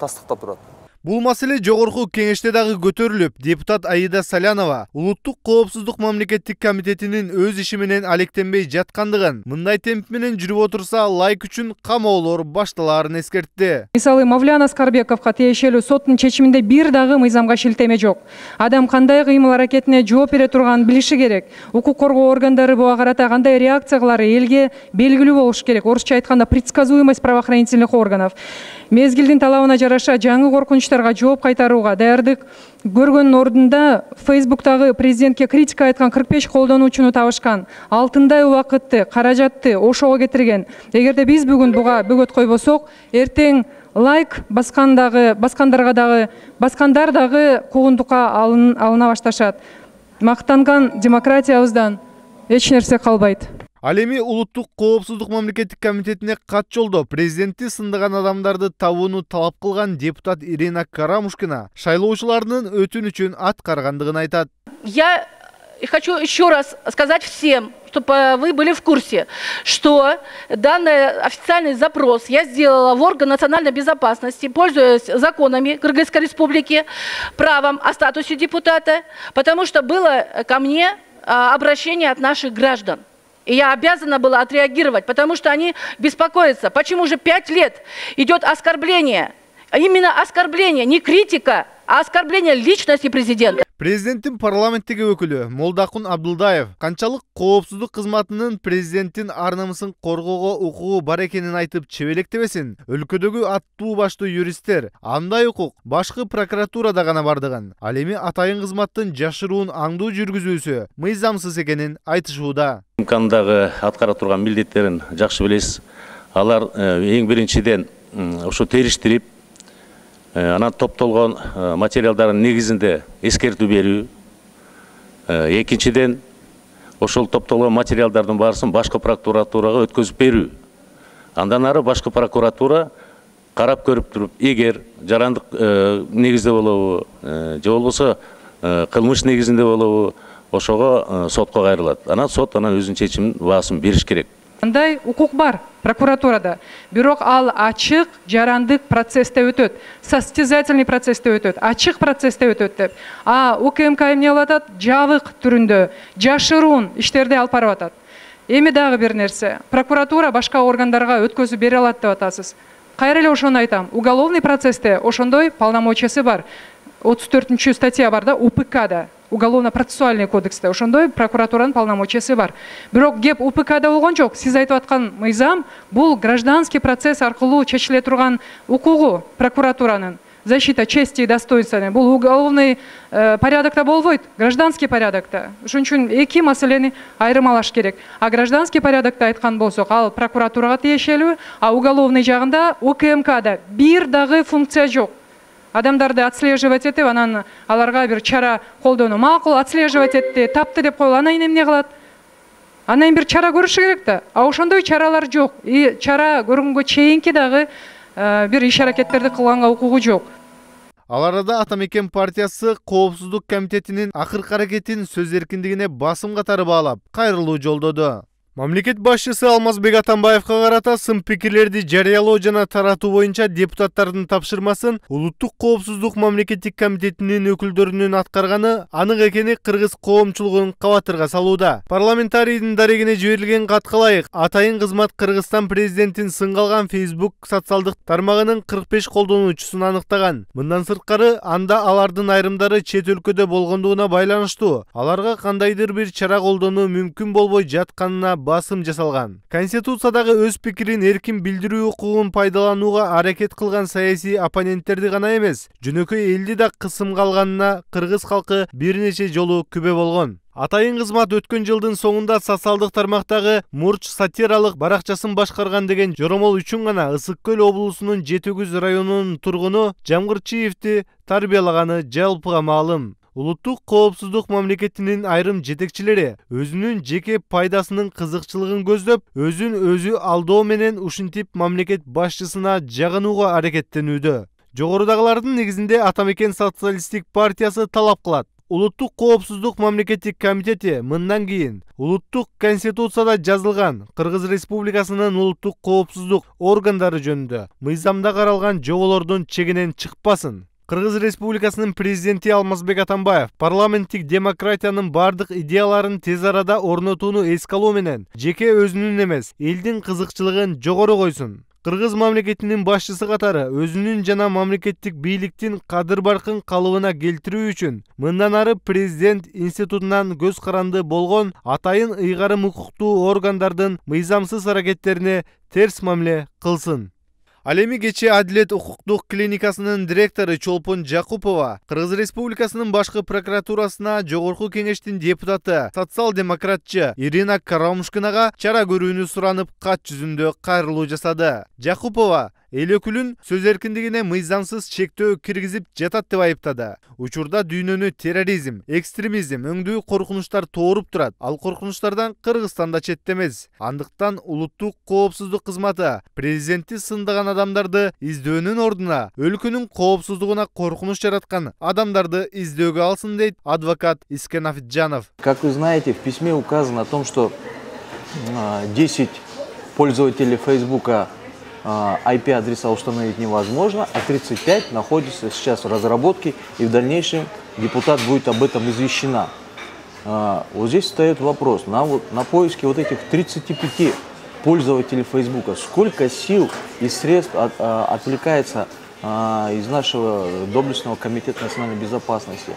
тастыктап турат бул маселе жогорку кеңеште дагы көтөрүлүп депутат аида салянова улуттук коопсуздук мамлекеттик комитетинин өз иши менен алектенбей жаткандыгын мындай темп менен жүрүп отурса лайк үчүн камоолор башталаарын эскертти мисалы мавлян аскарбековго тиешелүү соттун чечиминде бир дагы мыйзамга шилтеме жок адам кандай кыймыл аракетине жооп бере турганын билиши керек. Укук коргоо органдары буга карата кандай реакция кылары элге белгилүү керек. Орусча айтканда предсказуемость правоохранительных органов. Мезгилдин талабына жараша жаңы коркунучтарга жооп кайтарууга даярдык көргөндүн ордунда фейсбуктагы президентке критика айткан кырк беш колдонуучуну табышкан алтындай убакытты каражатты ошого кетирген. Эгерде биз бүгүн буга бөгөт койбосок эртең лайк баскан дагы баскандарга дагы баскандар дагы куугунтукка алына башташат. Мактанган демократиябыздан эч нерсе калбайт ал эми улуттук коопсуздук мамлекеттик комитетине кат жолдоп президентти сындаган адамдарды табууну талап кылган депутат ирина карамушкина шайлоочулардын өтүнүчүн аткаргандыгын айтат я хочу еще раз сказать всем, чтобы вы были в курсе, что данный официальный запрос я сделала в орган национальной безопасности, пользуясь законами Кыргызской республики, правом о статусе депутата, потому что было ко мне обращение от наших граждан. И я обязана была отреагировать, потому что они беспокоятся. Почему же пять лет идет оскорбление? Именно оскорбление, не критика, а оскорбление личности президента. Президенттин парламенттеги өкүлү молдакун абдулдаев канчалык коопсуздук кызматынын президенттин ар намысын коргоого укугу бар экенин айтып чебелектебесин өлкөдөгү аттуу баштуу юристтер андай укук башкы прокуратурада гана бардыгын ал эми атайын кызматтын жашыруун аңдуу жүргүзүүсү мыйзамсыз экенин айтышууда мкнын дагы аткара турган милдеттерин жакшы билесиз алар эң биринчиден ушу териштирип анан топтолгон материалдардын негизинде эскертүү берүү экинчиден ошол топтолгон материалдардын баарысын башкы прокуратурага өткөзүп берүү андан ары башкы прокуратура карап көрүп туруп эгер жарандык негизде болобу же болбосо кылмыш негизинде болобу ошого сотко кайрылат. Анан сот анан өзүнүн чечимин баасын бериш керек. Андай укук бар прокуратурада. Бирок ал ачык жарандык процессте өтөт состязательный процессте өтөт ачык процессте өтөт деп. А укмк эмне кылып атат жабык түрүндө жашыруун иштерди алып барып атат. Эми дагы бир нерсе. Прокуратура башка органдарга өткөзүп бере алат деп атасыз. Кайра эле ошону айтам. Уголовный процессте ошондой полномочиясы бар. Отуз төртүнчү статья бар да упкда уголовно процессуальный кодексте ошондой прокуратуранын полномочиясы бар. Бирок кеп упкда болгон жок. Сиз айтып аткан мыйзам бул гражданский процесс аркылуу чечиле турган укугу прокуратуранын. Защита чести и достоинства бул уголовный порядокто болбойт. Гражданский порядокто ошон үчүн эки маселени айырмалаш керек. А гражданский порядокто айткан болсок ал прокуратурага тиешелүү а уголовный жагында укмкда бир дагы функция жок. Адамдарды отслеживать этип анан аларга бир чара колдонуу. Макул отслеживать этти тапты деп коелу анан кийин эмне кылат? Анан кийин бир чара көрүшү керек да. А ошондой чаралар жок. И чара көргөнгө чейинки дагы бир иш аракеттерди кылганга укугу жок. Ал арада ата мекен партиясы коопсуздук комитетинин акыркы аракетин сөз эркиндигине басым катары баалап кайрылуу жолдоду мамлекет башчысы алмазбек атамбаевка карата сын пикирлерди жарыялоо жана таратуу боюнча депутаттардын тапшырмасын улуттук коопсуздук мамлекеттик комитетинин өкүлдөрүнүн аткарганы анык экени кыргыз коомчулугун кабатырга салууда. Парламентарийдин дарегине жиберилген катка ылайык атайын кызмат кыргызстан президентин сынга алган фейсбук социалдык тармагынын кырк беш колдонуучусун аныктаган. Мындан сырткары анда алардын айрымдары чет өлкөдө болгондугуна байланыштуу. Аларга кандайдыр бир чара колдонуу мүмкүн болбой жатканына басым жасалган конституциядагы өз пикирин эркин билдирүү укугун пайдаланууга аракет кылган саясий оппоненттерди гана эмес жөнөкөй элди да кысымга алганына кыргыз калкы бир нече жолу күбө болгон атайын кызмат өткөн жылдын соңунда социалдык тармактагы мурч сатиралык баракчасын башкарган деген жоромол үчүн гана ысык көл облусунун жети күз районунун тургуну жамгырчиевди тарбиялаганы жалпыга маалым улуттук коопсуздук мамлекетинин айрым жетекчилери өзүнүн жеке пайдасынын кызыкчылыгын көздөп өзүн өзү алдоо менен ушинтип мамлекет башчысына жагынууга аракеттенүүдө жогорудагылардын негизинде ата мекен социалисттик партиясы талап кылат улуттук коопсуздук мамлекеттик комитети мындан кийин улуттук конституцияда жазылган кыргыз республикасынын улуттук коопсуздук органдары жөнүндө мыйзамда каралган жоболордун чегинен чыкпасын кыргыз республикасынын президенти алмазбек атамбаев парламенттик демократиянын бардык идеяларын тез арада орнотууну эске менен жеке өзүнүн эмес элдин кызыкчылыгын жогору койсун кыргыз мамлекетинин башчысы катары өзүнүн жана мамлекеттик бийликтин кадыр баркын калыбына келтирүү үчүн мындан ары президент институтунан көз каранды болгон атайын ыйгарым укуктуу органдардын мыйзамсыз аракеттерине терс мамиле кылсын ал эми кечээ адилет укуктук клиникасынын директору чолпон жакупова кыргыз республикасынын башкы прокуратурасына жогорку кеңештин депутаты социал демократчы ирина карамушкинага чара көрүүнү суранып кат жүзүндө кайрылуу жасады. Жакупова эл өкүлүн сөз эркиндигине мыйзамсыз чектөө киргизип жатат деп айыптады. Учурда дүйнөнү терроризм экстремизм өңдүү коркунучтар тооруп турат. Ал коркунучтардан кыргызстан да четте эмес андыктан улуттук коопсуздук кызматы президентти сындаган адамдарды издөөнүн ордуна өлкөнүн коопсуздугуна коркунуч жараткан адамдарды издөөгө алсын дейт адвокат искен афитжанов как вы знаете в письме указано о том что 10 пользователей фейсбука IP-адреса установить невозможно, а 35 находится сейчас в разработке, и в дальнейшем депутат будет об этом извещена. Вот здесь встает вопрос, на, вот, на поиске вот этих 35 пользователей Фейсбука, сколько сил и средств от, отвлекается из нашего доблестного комитета национальной безопасности,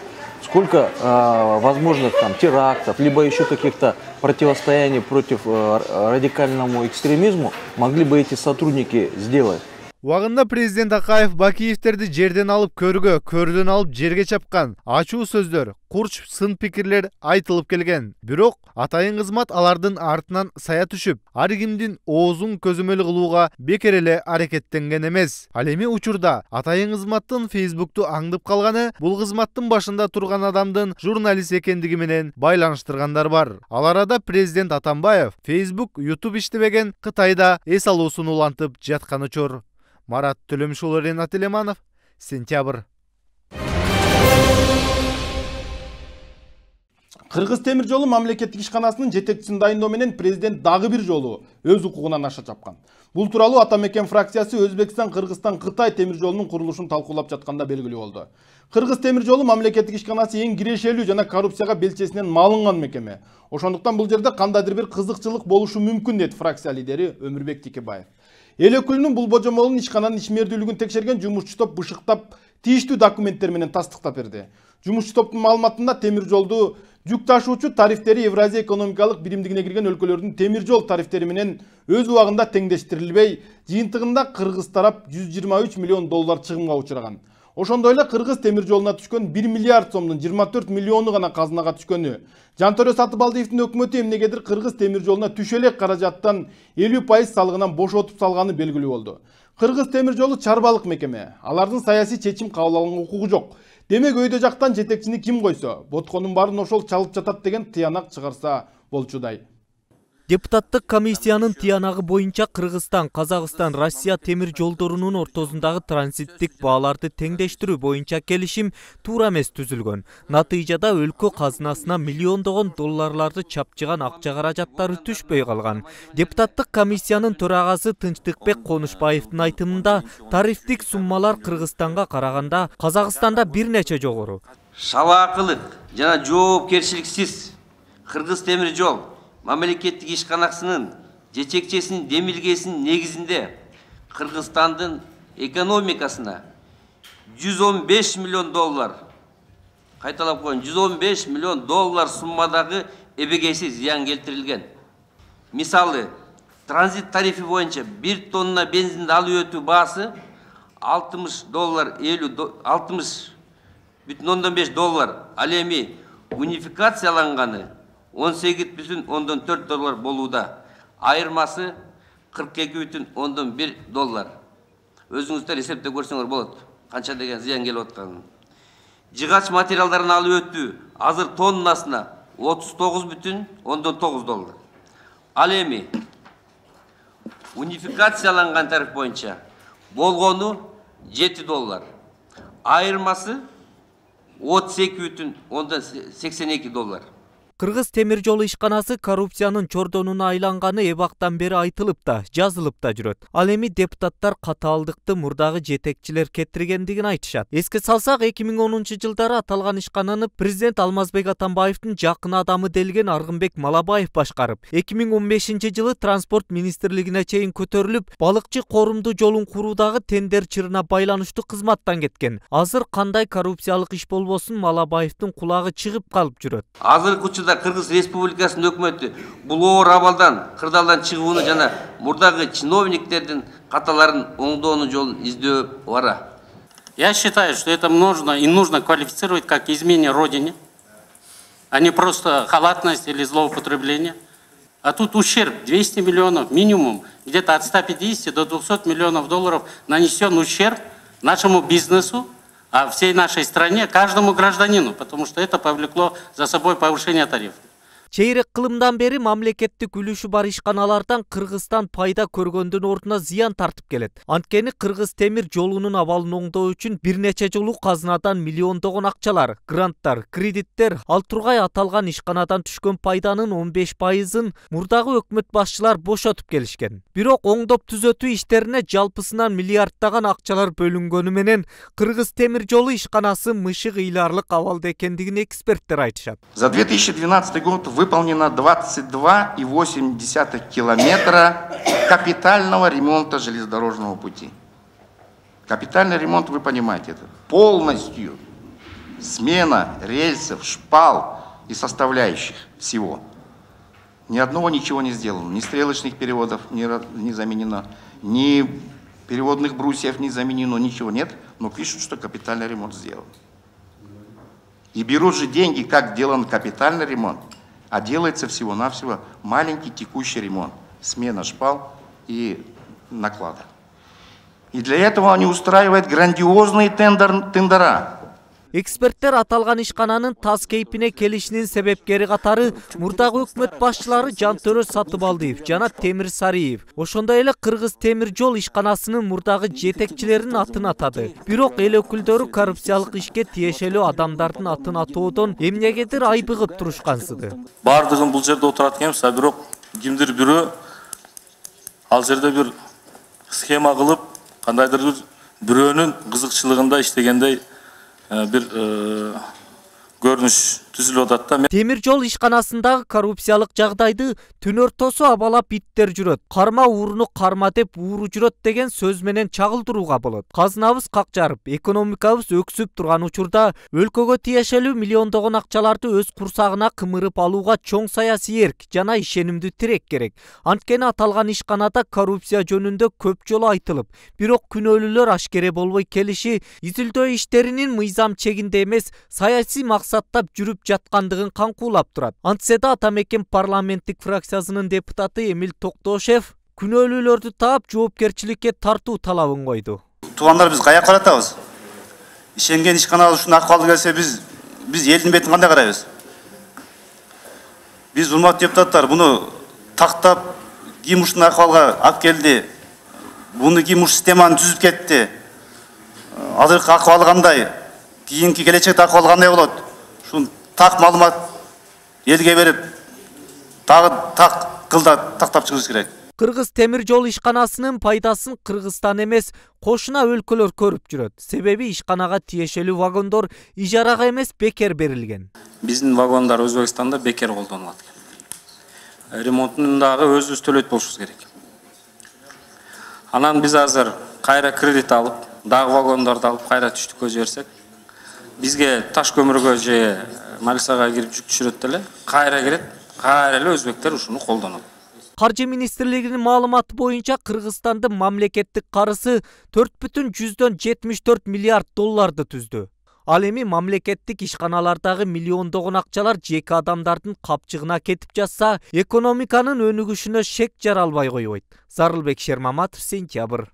сколько э, возможных там терактов, либо еще каких-то противостояний против э, радикальному экстремизму могли бы эти сотрудники сделать. Убагында президент акаев бакиевтерди жерден алып көргө көрдөн алып жерге чапкан ачуу сөздөр курч сын пикирлер айтылып келген. Бирок атайын кызмат алардын артынан сая түшүп ар кимдин оозун көзөмөл кылууга бекер эле аракеттенген эмес. Ал эми учурда атайын кызматтын фейсбукту аңдып калганы бул кызматтын башында турган адамдын журналист экендиги менен бар. Ал арада президент атамбаев фейсбук ютуб иштебеген кытайда эс алуусун улантып жаткан учур. Марат төлөмүшұлы ренат элеманов сентябрь. Кыргыз темир жолу мамлекеттик ишканасынын жетекчисин дайындоо менен президент дагы бир жолу өз укугунан аша чапкан бул тууралуу ата мекен фракциясы өзбекстан кыргызстан кытай темир жолунун курулушун талкуулап жатканда белгилүү болду кыргыз темир жолу мамлекеттик ишканасы эң кирешелүү жана коррупцияга белчесинен малынган мекеме. Ошондуктан бул жерде кандайдыр бир кызыкчылык болушу мүмкүн дейт фракция лидери өмүрбек тикебаев эл өкүлүнүн бул божомолун ишкананын ишмердүүлүгүн текшерген жумушчу топ бышыктап тийиштүү документтер менен тастыктап берди. Жумушчу топтун маалыматында темир жолду жүк ташуучу тарифтери евразия экономикалык биримдигине кирген өлкөлөрдүн темир жол тарифтери менен өз убагында теңдештирилбей жыйынтыгында кыргыз тарап жүз жыйырма үч миллион доллар чыгымга учураган. Ошондой эле кыргыз темир жолуна түшкөн бир миллиард сомдун жыйырма төрт миллиону гана казынага түшкөнү. Жантөрө сатыбалдиевдин өкмөтү эмнегедир кыргыз темир жолуна түшө элек каражаттан элүү пайыз салыгынан бошотуп салганы белгилүү болду. Кыргыз темир жолу чарбалык мекеме. Алардын саясий чечим кабыл алганга укугу жок. Демек өйдө жактан жетекчини ким койсо? Ботконун баарын ошол чалып жатат деген тыянак чыгарса болчудай. Депутаттык комиссиянын тыянагы боюнча кыргызстан казакстан россия темир жолдорунун ортосундагы транзиттик бааларды теңдештирүү боюнча келишим туура эмес түзүлгөн натыйжада өлкө казынасына миллиондогон долларларды чапчыган акча каражаттары түшпөй калган депутаттык комиссиянын төрагасы тынчтыкбек конушбаевдин айтымында тарифтик суммалар кыргызстанга караганда казакстанда бир нече жогору шалаакылык жана жоопкерчиликсиз кыргыз жол мамлекеттик ишканасынын жетекчисинин демилгесинин негизинде кыргызстандын экономикасына 115 миллион доллар кайталап коеюн 115 миллион доллар суммадагы эбегейсиз зыян келтирилген мисалы транзит тарифи боюнча бир тонна бензинди алып өтүү баасы 60 доллар 50 60 бүтүн ондон беш доллар. Ал эми он сегиз бүтүн ондон төрт доллар болууда айырмасы кырк эки бүтүн ондон бир доллар. Өзүңүздөр эсептеп көрсөңөр болот канча деген зыян келип атканын жыгач материалдарын алып өтүү азыр тоннасына отуз тогуз бүтүн ондон тогуз доллар. Ал эми унификацияланган тариф боюнча болгону жети доллар. Айырмасы отуз эки бүтүн ондон сексен эки доллар. Кыргыз темир жолу ишканасы коррупциянын чордонуна айланганы эбактан бери айтылып да жазылып да жүрөт. Ал эми депутаттар катаалдыкты мурдагы жетекчилер кетиргендигин айтышат. Эске салсак эки миң онунчу жылдары аталган ишкананы президент алмазбек атамбаевдин жакын адамы делген аргынбек малабаев башкарып эки миң он бешинчи жылы транспорт министрлигине чейин көтөрүлүп балыкчы корумду жолун куруудагы тендер чырына байланыштуу кызматтан кеткен. Азыр кандай коррупциялык иш болбосун малабаевдин кулагы чыгып калып жүрөт. Азыркы учурда кыргыз республикасынын өкмөтү бул оор абалдан чыгууну жана мурдагы чиновниктердин каталарын оңдоону жолун издөө бара. Я считаю что это нужно и нужно квалифицировать как изменение родине а не просто халатность или злоупотребление. А тут ущерб 200 миллионов минимум где-то от 150 до 200 миллионов долларов нанесен ущерб нашему бизнесу а всей нашей стране, каждому гражданину, потому что это повлекло за собой повышение тарифов. Чейрек кылымдан бери мамлекеттик үлүшү бар ишканалардан кыргызстан пайда көргөндүн ордуна зыян тартып келет анткени кыргыз темир жолунун абалын оңдоо үчүн бир нече жолу казынадан миллиондогон акчалар гранттар кредиттер ал тургай аталган ишканадан түшкөн пайданын он беш пайызын мурдагы өкмөт башчылар бошотуп келишкен бирок оңдоп түзөтүү иштерине жалпысынан миллиарддаган акчалар бөлүнгөнү менен кыргыз темир жолу ишканасы мышык ыйлаарлык абалда экендигин эксперттер айтышат за две тысячи двенадцатый год выполнено 22,8 километра капитального ремонта железнодорожного пути. Капитальный ремонт, вы понимаете, это полностью смена рельсов, шпал и составляющих всего. Ни одного ничего не сделано, ни стрелочных переводов не, не заменено, ни переводных брусьев не заменено, ничего нет, но пишут, что капитальный ремонт сделан. И берут же деньги, как сделан капитальный ремонт, а делается всего-навсего маленький текущий ремонт, смена шпал и наклада. И для этого они устраивают грандиозные тендер, тендера. Эксперттер аталган ишкананын таз кейпине келишинин себепкери катары мурдагы өкмөт башчылары жантөрө сатыбалдиев жана темир сариев. Ошондой эле кыргыз темир жол ишканасынын мурдагы жетекчилеринин атын атады. Бирок эл өкүлдөрү коррупциялык ишке тиешелүү адамдардын атын атоодон эмнегедир айбыгып турушкансыды. Баардыгын бул жерде отурат экенбиз а бирок кимдир бирөө ал жерде бир схема кылып кандайдыр бир бирөөнүн кызыкчылыгында иштегендей бир көрүнүш түзүлүп атат да. Темир жол ишканасындагы коррупциялык жагдайды түн ортосу абалап иттер жүрөт карма ууруну карма деп ууру жүрөт деген сөз менен чагылдырууга болот казынабыз как жарып экономикабыз өксүп турган учурда өлкөгө тиешелүү миллиондогон акчаларды өз курсагына кымырып алууга чоң саясий эрк жана ишенимдүү тирек керек. Анткени аталган ишканада коррупция жөнүндө көп жолу айтылып бирок күнөөлүүлөр ашкере болбой келиши изилдөө иштеринин мыйзам чегинде эмес саясий максаттап жүрүп жаткандыгын каңкуулап турат антсе да ата мекен парламенттик фракциясынын депутаты эмил токтошев күнөөлүүлөрдү таап жоопкерчиликке тартуу талабын койду туугандар биз каяка каратабыз ишенген ишканабыз ушундай акыбалда келсе биз биз элдин бетин кандай карайбыз биз урматтуу депутаттар муну тақтап кимуштун акыбалга алып келди буну кимуш системаны түзүп кетти азыркы акыбалы кандай кийинки келечекте акыбалы кандай болот ушуну так маалымат элге берип дагы так кылда тактап чыгыш керек. Кыргыз темир жол ишканасынын пайдасын кыргызстан эмес кошуна өлкөлөр көрүп жүрөт себеби ишканага тиешелүү вагондор ижарага эмес бекер берилген биздин вагондар өзбекстанда бекер колдонулат экен ремонтун дагы өзүбүз төлөйт болушубуз керек. Анан биз азыр кайра кредит алып дагы вагондорду алып кайра түштүккө жиберсек бизге таш көмүргө же малисага кирип жүк түшүрөт деле кайра кирет кайра эле өзбектер ушуну колдонот каржы министрлигинин маалыматы боюнча кыргызстандын мамлекеттик карызы төрт бүтүн жүздөн жетимиш төрт миллиард долларды түздү ал эми мамлекеттик ишканалардагы миллиондогон акчалар жеке адамдардын капчыгына кетип жатса экономиканын өнүгүшүнө шек жара албай койбойт зарылбек шермаматов сентябрь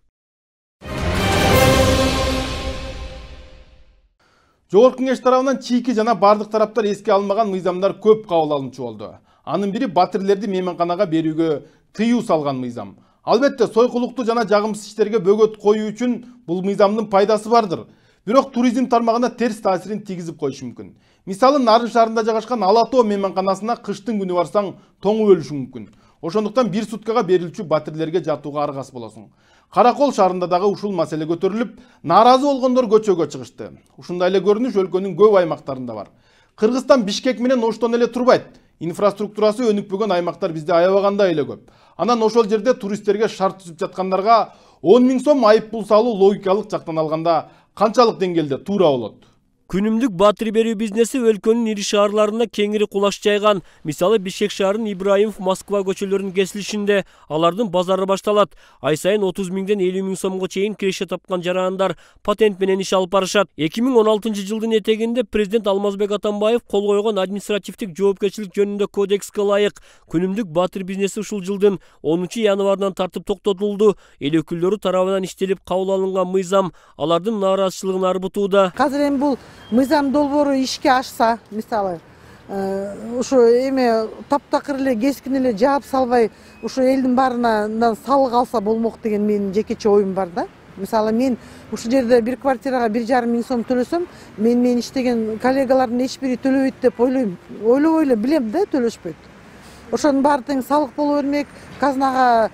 жогорку кеңеш тарабынан чийки жана бардык тараптар эске алмаган мыйзамдар көп кабыл алынчу болду. Анын бири батирлерди мейманканага берүүгө тыюу салган мыйзам. Албетте сойкулуктуу жана жагымсыз иштерге бөгөт коюу үчүн бул мыйзамдын пайдасы бардыр. Бирок туризм тармагына терс таасирин тийгизип коюшу мүмкүн. Мисалы нарын шаарында жайгашкан ала тоо мейманканасына кыштын күнү барсаң тоңуп өлүшүң мүмкүн. Ошондуктан бир суткага берилчү батирлерге жатууга аргас болосуң. Каракол шаарында дагы ушул маселе көтөрүлүп нааразы болгондор көчөгө чыгышты. Ушундай эле көрүнүш өлкөнүн көп аймактарында бар. Кыргызстан бишкек менен оштон эле турбайт. Инфраструктурасы өнүкпөгөн аймактар бизде аябагандай эле көп. Анан ошол жерде туристтерге шарт түзүп жаткандарга он миң сом айып пул салуу логикалык жактан алганда канчалык деңгээлде туура болот. Күнүмдүк батир берүү бизнеси өлкөнүн ири шаарларына кеңири кулаш жайган. Мисалы бишкек шаарынын ибраимов москва көчөлөрүнүн кесилишинде алардын базары башталат. Ай сайын отуз миңден элүү миң сомго чейин киреше тапкан жарандар патент менен иш алып барышат. Эки миң он алтынчы жылдын этегинде президент алмазбек атамбаев кол койгон административдик жоопкерчилик жөнүндө кодекске ылайык. Күнүмдүк батир бизнеси ушул жылдын онунчу январынан тартып токтотулду. Эл өкүлдөрү тарабынан иштелип кабыл алынган мыйзам алардын нааразычылыгын арбытууда. Азыр эми бул мыйзам долбоору ишке ашса мисалы ушу эме таптакыр эле кескин эле жаап салбай ушу элдин баарынан салык алса болмок деген менин жекече оюм бар да. Мисалы мен ушул жерде бир квартирага бир жарым миң сом төлөсөм мен менен иштеген коллегалардын эч бири төлөбөйт деп ойлойм ойлобой эле билем да төлөшпөйт. Ошонун баары тең салык боло бермек казынага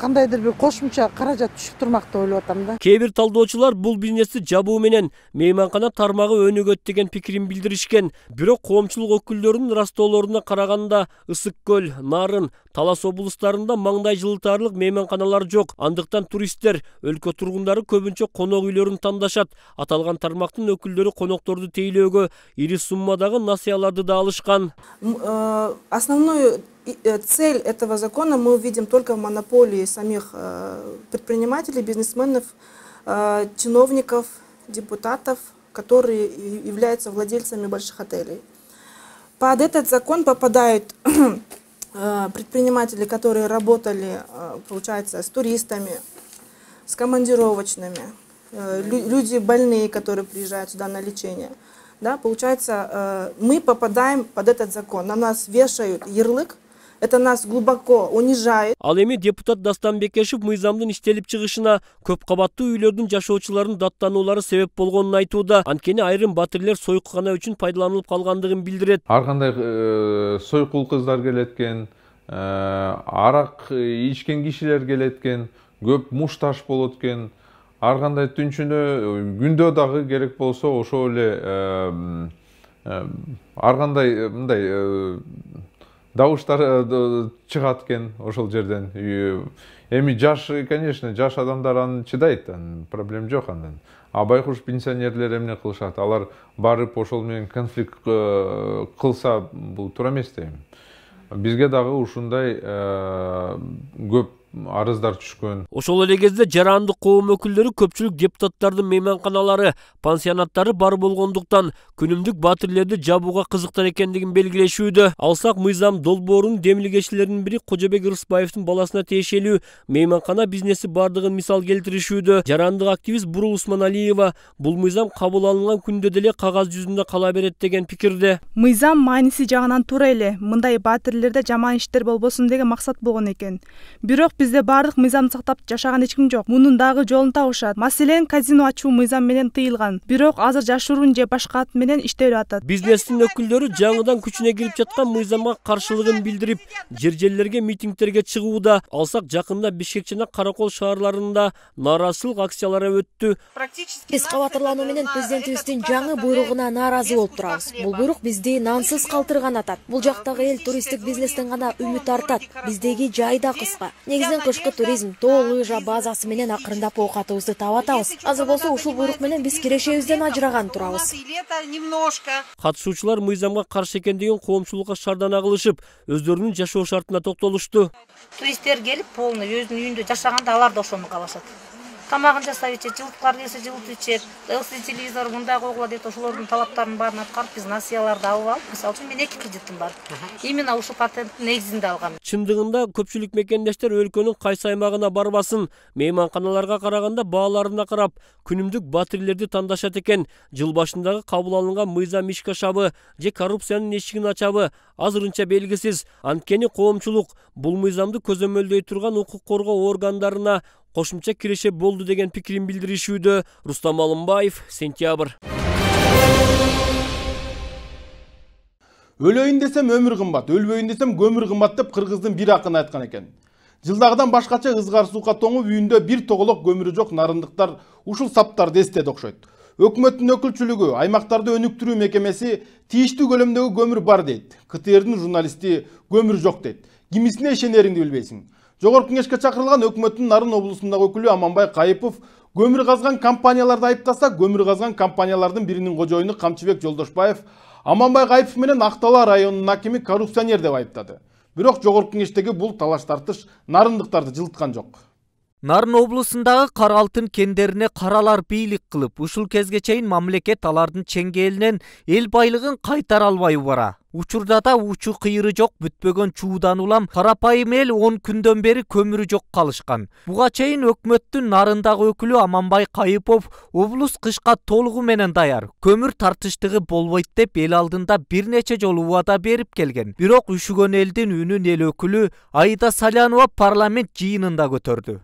кандайдыр бир кошумча каражат түшүп турмак деп ойлоп атам да. Кээ бир талдоочулар бул бизнести жабуу менен мейманкана тармагы өнүгөт деген пикирин билдиришкен бирок коомчулук өкүлдөрүнүн ырастоолоруна караганда ысык көл нарын талас облустарында маңдай жылытаарлык мейманканалар жок андыктан туристтер өлкө тургундары көбүнчө конок үйлөрүн тандашат. Аталган тармактын өкүлдөрү конокторду тейлөөгө ири суммадагы насыяларды да алышкан Э, цель этого закона мы увидим только в монополии самих э, предпринимателей, бизнесменов, э, чиновников, депутатов, которые являются владельцами больших отелей. Под этот закон попадают предприниматели, которые работали, получается, с туристами, с командировочными, люди больные, которые приезжают сюда на лечение. Да, получается, мы попадаем под этот закон. На нас вешают ярлык это нас глубоко унижает. Ал эми депутат дастан бекешев мыйзамдын иштелип чыгышына көп кабаттуу үйлөрдүн жашоочуларынын даттануулары себеп болгонун айтууда. Анткени айрым батирлер сойкукана үчүн пайдаланылып калгандыгын билдирет. Ар кандай э, сойкул кыздар келет экен э, арак ичкен кишилер келет экен көп мушташ болот экен ар кандай түнчүнө күндө дагы керек болсо ошол эле ар кандай мындай дауыштар э, чыгат экен ошол жерден. Эми жаш конечно жаш адамдар аны чыдайт проблема жок андан а байкуш пенсионерлер эмне кылышат? Алар барып ошол менен конфликт э, кылса бул туура эмес дейм. Бизге дагы ушундай э, көп арыздар түшкөн. Ошол эле кезде жарандык коом өкүлдөрү көпчүлүк депутаттардын мейманканалары пансионаттары бар болгондуктан күнүмдүк батирлерди жабууга кызыктар экендигин белгилешүүдө алсак мыйзам долбоорунун демилгечилеринин бири кожобек ырысбаевдин баласына тиешелүү мейманкана бизнеси бардыгын мисал келтиришүүдө жарандык активист бурул усманалиева бул мыйзам кабыл алынган күндө деле кагаз жүзүндө кала берет деген пикирде. Мыйзам мааниси жагынан туура эле мындай батирлерде жаман иштер болбосун деген максат болгон экен. Бирок бизде баардык мыйзамды сактап жашаган эч ким жок мунун дагы жолун табышат маселен казино ачуу мыйзам менен тыйылган бирок азыр жашыруун же башка ат менен иштелип атат. Бизнестин өкүлдөрү жаңыдан күчүнө кирип жаткан мыйзамга каршылыгын билдирип жер жерлерге митингтерге чыгууда алсак жакында бишкек жана каракол шаарларында нааразычылык акциялары өттү биз кабатырлануу менен президентибиздин жаңы буйругуна нааразы болуп турабыз бул буйрук бизди нансыз калтырган атат бул жактагы эл туристтик бизнестен гана үмүт артат биздеги жай да кыска негизинен кышкы туризм тоо лыжа базасы менен акырындап оокатыбызды таап атабыз азыр болсо ушул буйрук менен биз кирешебизден ажыраган турабыз катышуучулар мыйзамга каршы экендигин коомчулукка шардана кылышып өздөрүнүн жашоо шартына токтолушту туристтер келип полный өзүнүн үйүндө жашаганда алар да ошону каалашат тамагын жасап ичет жылыткылар келсе жылытып ичет лцд телевизор мындай койгула дейт ошолордун талаптарынын баарын аткарып биз насыяларды алып алып мисалы үчүн мен эки кредитим бар. Именно ушул патенттин негизинде алгам. Чындыгында көпчүлүк мекендештер өлкөнүн кайсы аймагына барбасын мейманканаларга караганда бааларына карап күнүмдүк батирлерди тандашат экен. Жыл башындагы кабыл алынган мыйзам ишке ашабы же коррупциянын эшигин ачабы азырынча белгисиз. Анткени коомчулук бул мыйзамды көзөмөлдөй турган укук коргоо органдарына кошумча киреше болду деген пикирин билдиришүүдө рустам алымбаев сентябрь өлөйүн десем өмүр кымбат өлбөйүн десем көмүр кымбат деп кыргыздын бир акыны айткан экен жылдагыдан башкача ызгар суука тоңуп үйүндө бир тоголок көмүрү жок нарындыктар ушул саптарды эстеди окшойт өкмөттүн өкүлчүлүгү аймактарды өнүктүрүү мекемеси тийиштүү көлөмдөгү көмүр бар дейт ктрдин журналисти көмүр жок дейт кимисине ишенериңди билбейсиң жогорку кеңешке чакырылган өкмөттүн нарын облусундагы өкүлү аманбай кайыпов көмүр казган компанияларды айыптаса көмүр казган компаниялардын биринин кожоюну камчыбек жолдошбаев аманбай кайыпов менен ак дала районунун акими коррупционер деп айыптады. Бирок жогорку кеңештеги бул талаш тартыш нарындыктарды жылыткан жок. Нарын облусундагы кара алтын кендерине каралар бийлик кылып кезге чейин мамлекет алардын чеңгээлинен эл байлыгын кайтара албай бара учурда да учу кыйыры жок бүтпөгөн чуудан улам карапайым эл он күндөн бери көмүрү жок калышкан буга чейин өкмөттүн нарындагы өкүлү аманбай кайыпов облус кышка толугу менен даяр көмүр тартыштыгы болбойт деп эл алдында бир нече жолу убада берип келген бирок үшүгөн элдин үнүн эл өкүлү аида салянова парламент жыйынында көтөрдү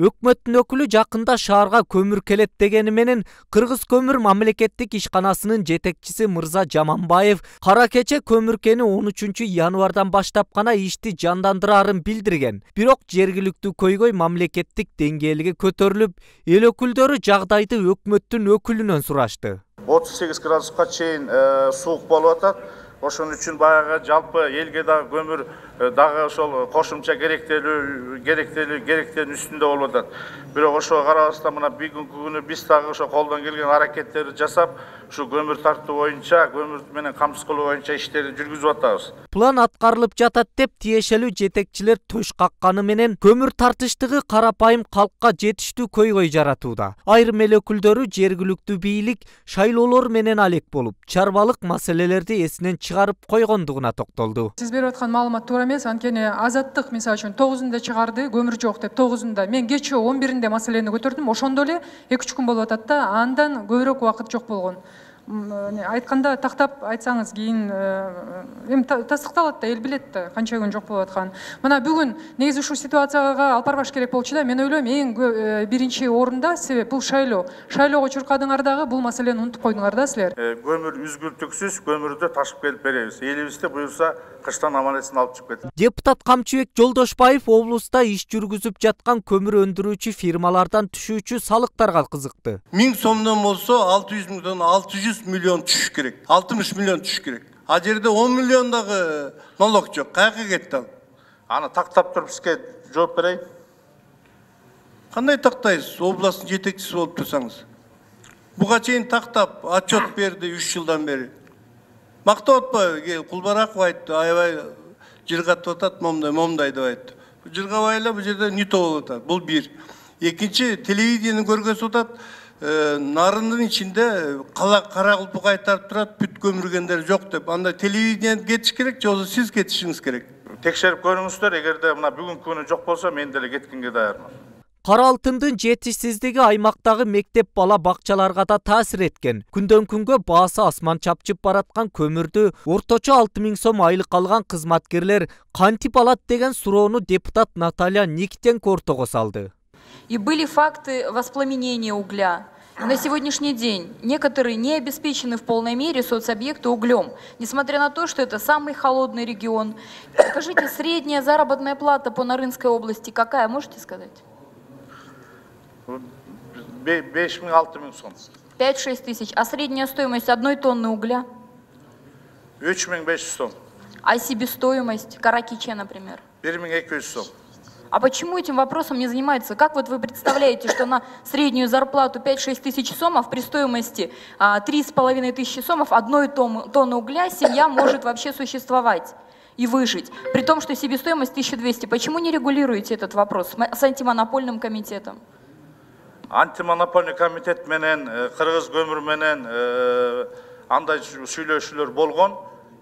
өкмөттүн өкүлү жакында шаарга көмүр келет дегени менен кыргыз көмүр мамлекеттик ишканасынын жетекчиси мырза жаманбаев кара кече көмүркени он үчүнчү январдан баштап гана ишти жандандыраарын билдирген. Бирок жергиликтүү көйгөй мамлекеттик деңгээлге көтөрүлүп эл өкүлдөрү жагдайды өкмөттүн өкүлүнөн сурашты отуз сегиз градуска чейин суук болуп атат. Ошон үчүн баягы жалпы элге дагы көмүр дагы ошол кошумча керектелүү керектелүү керектенин үстүндө болуп атат. Бирок ошого карабастан мына бүгүнкү күнү биз дагы ошо колдон келген аракеттерди жасап ушу көмүр тартуу боюнча көмүр менен камсыз кылуу боюнча иштерди жүргүзүп атабыз. План аткарылып жатат деп тиешелүү жетекчилер төш какканы менен көмүр тартыштыгы карапайым калкка жетиштүү көйгөй жаратууда. Айрым эл өкүлдөрү жергиликтүү бийлик шайлоолор менен алек болуп чарбалык маселелерди эсинен чыгарып койгондугуна токтолду. Сиз берип аткан маалымат туура эмес анткени азаттык мисалы үчүн тогузунда чыгарды көмүр жок деп тогузунда. Мен кечээ он биринде маселени көтөрдүм ошондо эле эки үч күн болуп атат да андан көбүрөөк убакыт жок болгон. Айтканда тактап айтсаңыз кийин эми тастыкталат да эл билет да канча күн жок болуп атканын мына бүгүн негизи ушул ситуацияга алып барбаш керек болчу да мен ойлойм эң биринчи орунда себеп бул шайлоо. Шайлоого чуркадыңар дагы бул маселени унутуп койдуңар да силер. Көмүр үзгүлтүксүз көмүрдү ташып келип беребиз. Элибизде буюрса кыштан аман эсен алып чыгып кетет депутат камчыбек жолдошбаев облуста иш жүргүзүп жаткан көмүр өндүрүүчү фирмалардан түшүүчү салыктарга кызыкты. Миң сомдон болсо алты жүз миңдон алты жүз миллион түшүш керек. Алтымыш миллион түшүш керек. Ал жерде он миллион дагы налог жок. Каяка кетти ал? Аны тактап туруп сизге жооп берейин. Кандай тактайсыз? Областтын жетекчиси болуп турсаңыз. Буга чейин тактап отчет берди үч жылдан бери. Мактап кулбараков айтты аябай жыргатып атат момундай момундай деп айтты. Жыргабай эле бул жерде не болуп атат? Бул бир. Экинчи телевидениени көргөзүп атат нарындын ичинде кара кулпук кайтарып турат бүт көмүргендер жок деп. Анда телевидение кетиш керек же болбосо сиз кетишиңиз керек? Текшерип көрүңүздөр эгерде мына бүгүнкү күнү жок болсо мен деле кеткенге даярмын. Кара алтындын жетишсиздиги аймактагы мектеп бала бакчаларга да таасир эткен күндөн күнгө баасы асман чапчып бараткан көмүрдү орточо алты миң сом айлык алган кызматкерлер кантип алат деген суроону депутат наталья никтенко ортого салды и были факты воспламенения угля. На сегодняшний день некоторые не обеспечены в полной мере соцобъекты углем, несмотря на то, что это самый холодный регион. Скажите, средняя заработная плата по Нарынской области какая, можете сказать? 5-6 сом. 5-6 тысяч. А средняя стоимость одной тонны угля? 3500 сом. А себестоимость каракиче, например? 1200 сом. А почему этим вопросом не занимается? Как вот вы представляете, что на среднюю зарплату 5-6 тысяч сомов при стоимости а, 3,5 тысячи сомов одной тонны угля семья может вообще существовать? и выжить, при том, что себестоимость 1200. Почему не регулируете этот вопрос с антимонопольным комитетом? Антимонопольный комитет менен, кыргыз көмүр менен андай сүйлөшүүлөр болгон.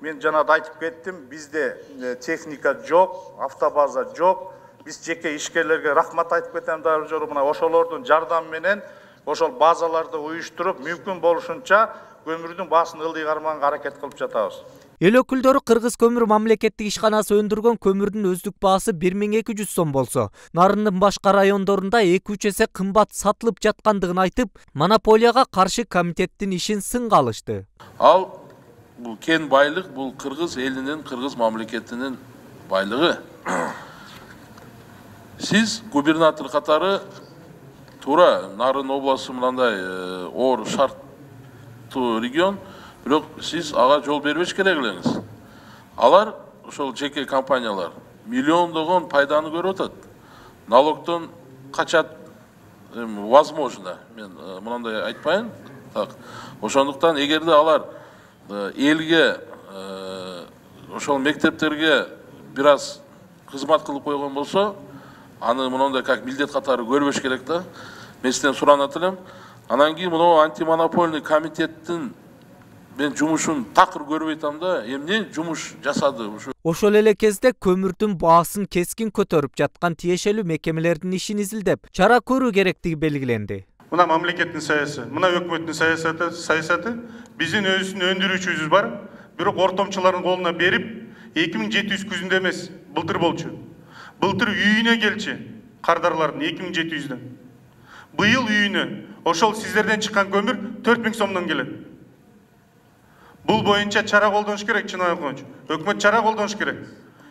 Мен жана да айтып кеттим, бизде техника жок, автобаза жок биз жеке ишкерлерге рахмат айтып кетем дагы жолу мына ошолордун жардамы менен ошол базаларды уюштуруп мүмкүн болушунча көмүрдүн баасын ылдый кармаганга аракет кылып жатабыз эл өкүлдөрү кыргыз көмүр мамлекеттик ишканасы өндүргөн көмүрдүн өздүк баасы бир миң эки жүз сом болсо нарындын башка райондорунда эки үч эсе кымбат сатылып жаткандыгын айтып монополияга каршы комитеттин ишин сынга алышты ал бул кен байлык бул кыргыз элинин кыргыз мамлекетинин байлыгы сиз губернатор катары туура нарын областы мынандай оор шарттуу регион бирок сиз ага жол бербеш керек элеңиз алар ошол жеке компаниялар миллиондогон пайданы көрүп атат налогдон качат эми возможно мен мынандай айтпайын так ошондуктан эгерде алар элге ошол мектептерге бир аз кызмат кылып койгон болсо аны мындай как милдет катары көрбөш керек да мен сизден суранат элем анан кийин мынау антимонопольный комитеттин мен жумушун такыр көрбөй атам да эмне жумуш жасады ушу ошол эле кезде көмүрдүн баасын кескин көтөрүп жаткан тиешелүү мекемелердин ишин изилдеп чара көрүү керектиги белгиленди. Мына мамлекеттин саясаты мына өкмөттүн саясаты саясаты биздин өзүбүздүн өндүрүүчүбүз бар. Бирок ортомчулардын колуна берип эки миң жети жүз күзүндө эмес былтыр болчу. Былтыр үйүнө келчи кардарлардын эки миң жети жүздөн. Быйыл үйүнө ошол сиздерден чыккан көмүр төрт миң сомдон келет. Бул боюнча чара колдонуш керек айтканда өкмөт чара колдонуш керек.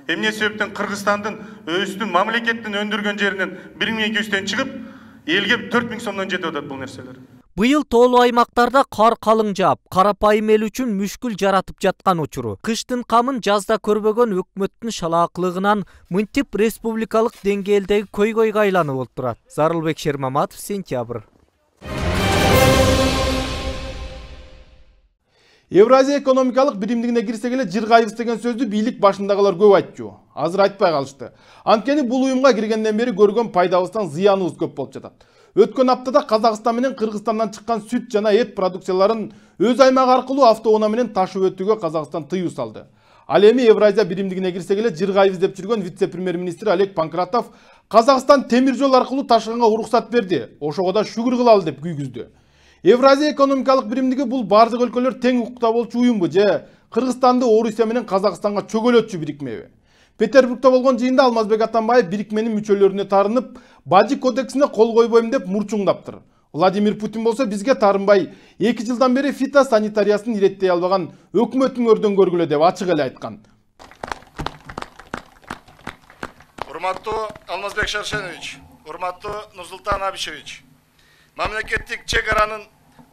Эмне себептен кыргызстандын өзүбүздүн мамлекеттин өндүргөн жеринен бир миң эки жүздөн чыгып элге төрт миң сомдон жетип атат бул нерселер быйыл тоолуу аймактарда кар калың жаап карапайым эл үчүн мүшкүл жаратып жаткан учуру кыштын камын жазда көрбөгөн өкмөттүн шалаакылыгынан мынтип республикалык деңгээлдеги көйгөйгө айланып отурат зарылбек шермаматов сентябрь. Евразия экономикалык биримдигине кирсек эле жыргайбыз деген сөздү бийлик башындагылар көп айтчу. Азыр айтпай калышты анткени бул уюмга киргенден бери көргөн пайдабыздан зыяныбыз көп болуп жатат өткөн аптада казакстан менен кыргызстандан чыккан сүт жана эт продукцияларын өз аймагы аркылуу автоунаа менен ташып өтүүгө казакстан тыюу салды. Ал эми евразия биримдигине кирсек эле жыргайбыз деп жүргөн вице премьер министр олег панкратов казакстан темир жол аркылуу ташыганга уруксат берди ошого да шүгүр кылалы деп күйгүздү евразия экономикалык биримдиги бул бардык өлкөлөр тең укукта болчу уюмбу же кыргызстанды орусия менен казакстанга чөгөлөтчү бирикмеби петербургда болгон жыйында алмазбек атамбаев бирикменин мүчөлөрүнө таарынып бажы кодексине кол койбойм деп мурчуңдаптыр владимир путин болсо бизге таарынбай эки жылдан бери фитосанитариясын иреттей албаган өкмөтүң өрдөн көргүлө деп ачык эле айткан урматтуу алмазбек шаршенович урматтуу нурсултан абишевич. Мамлекеттик чек аранын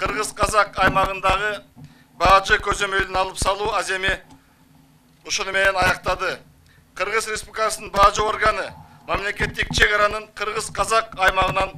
кыргыз казак аймагындагы баажы көзөмөлүн алып салуу аземи ушуну менен аяктады кыргыз республикасынын баажы органы мамлекеттик чек аранын кыргыз казак аймагынан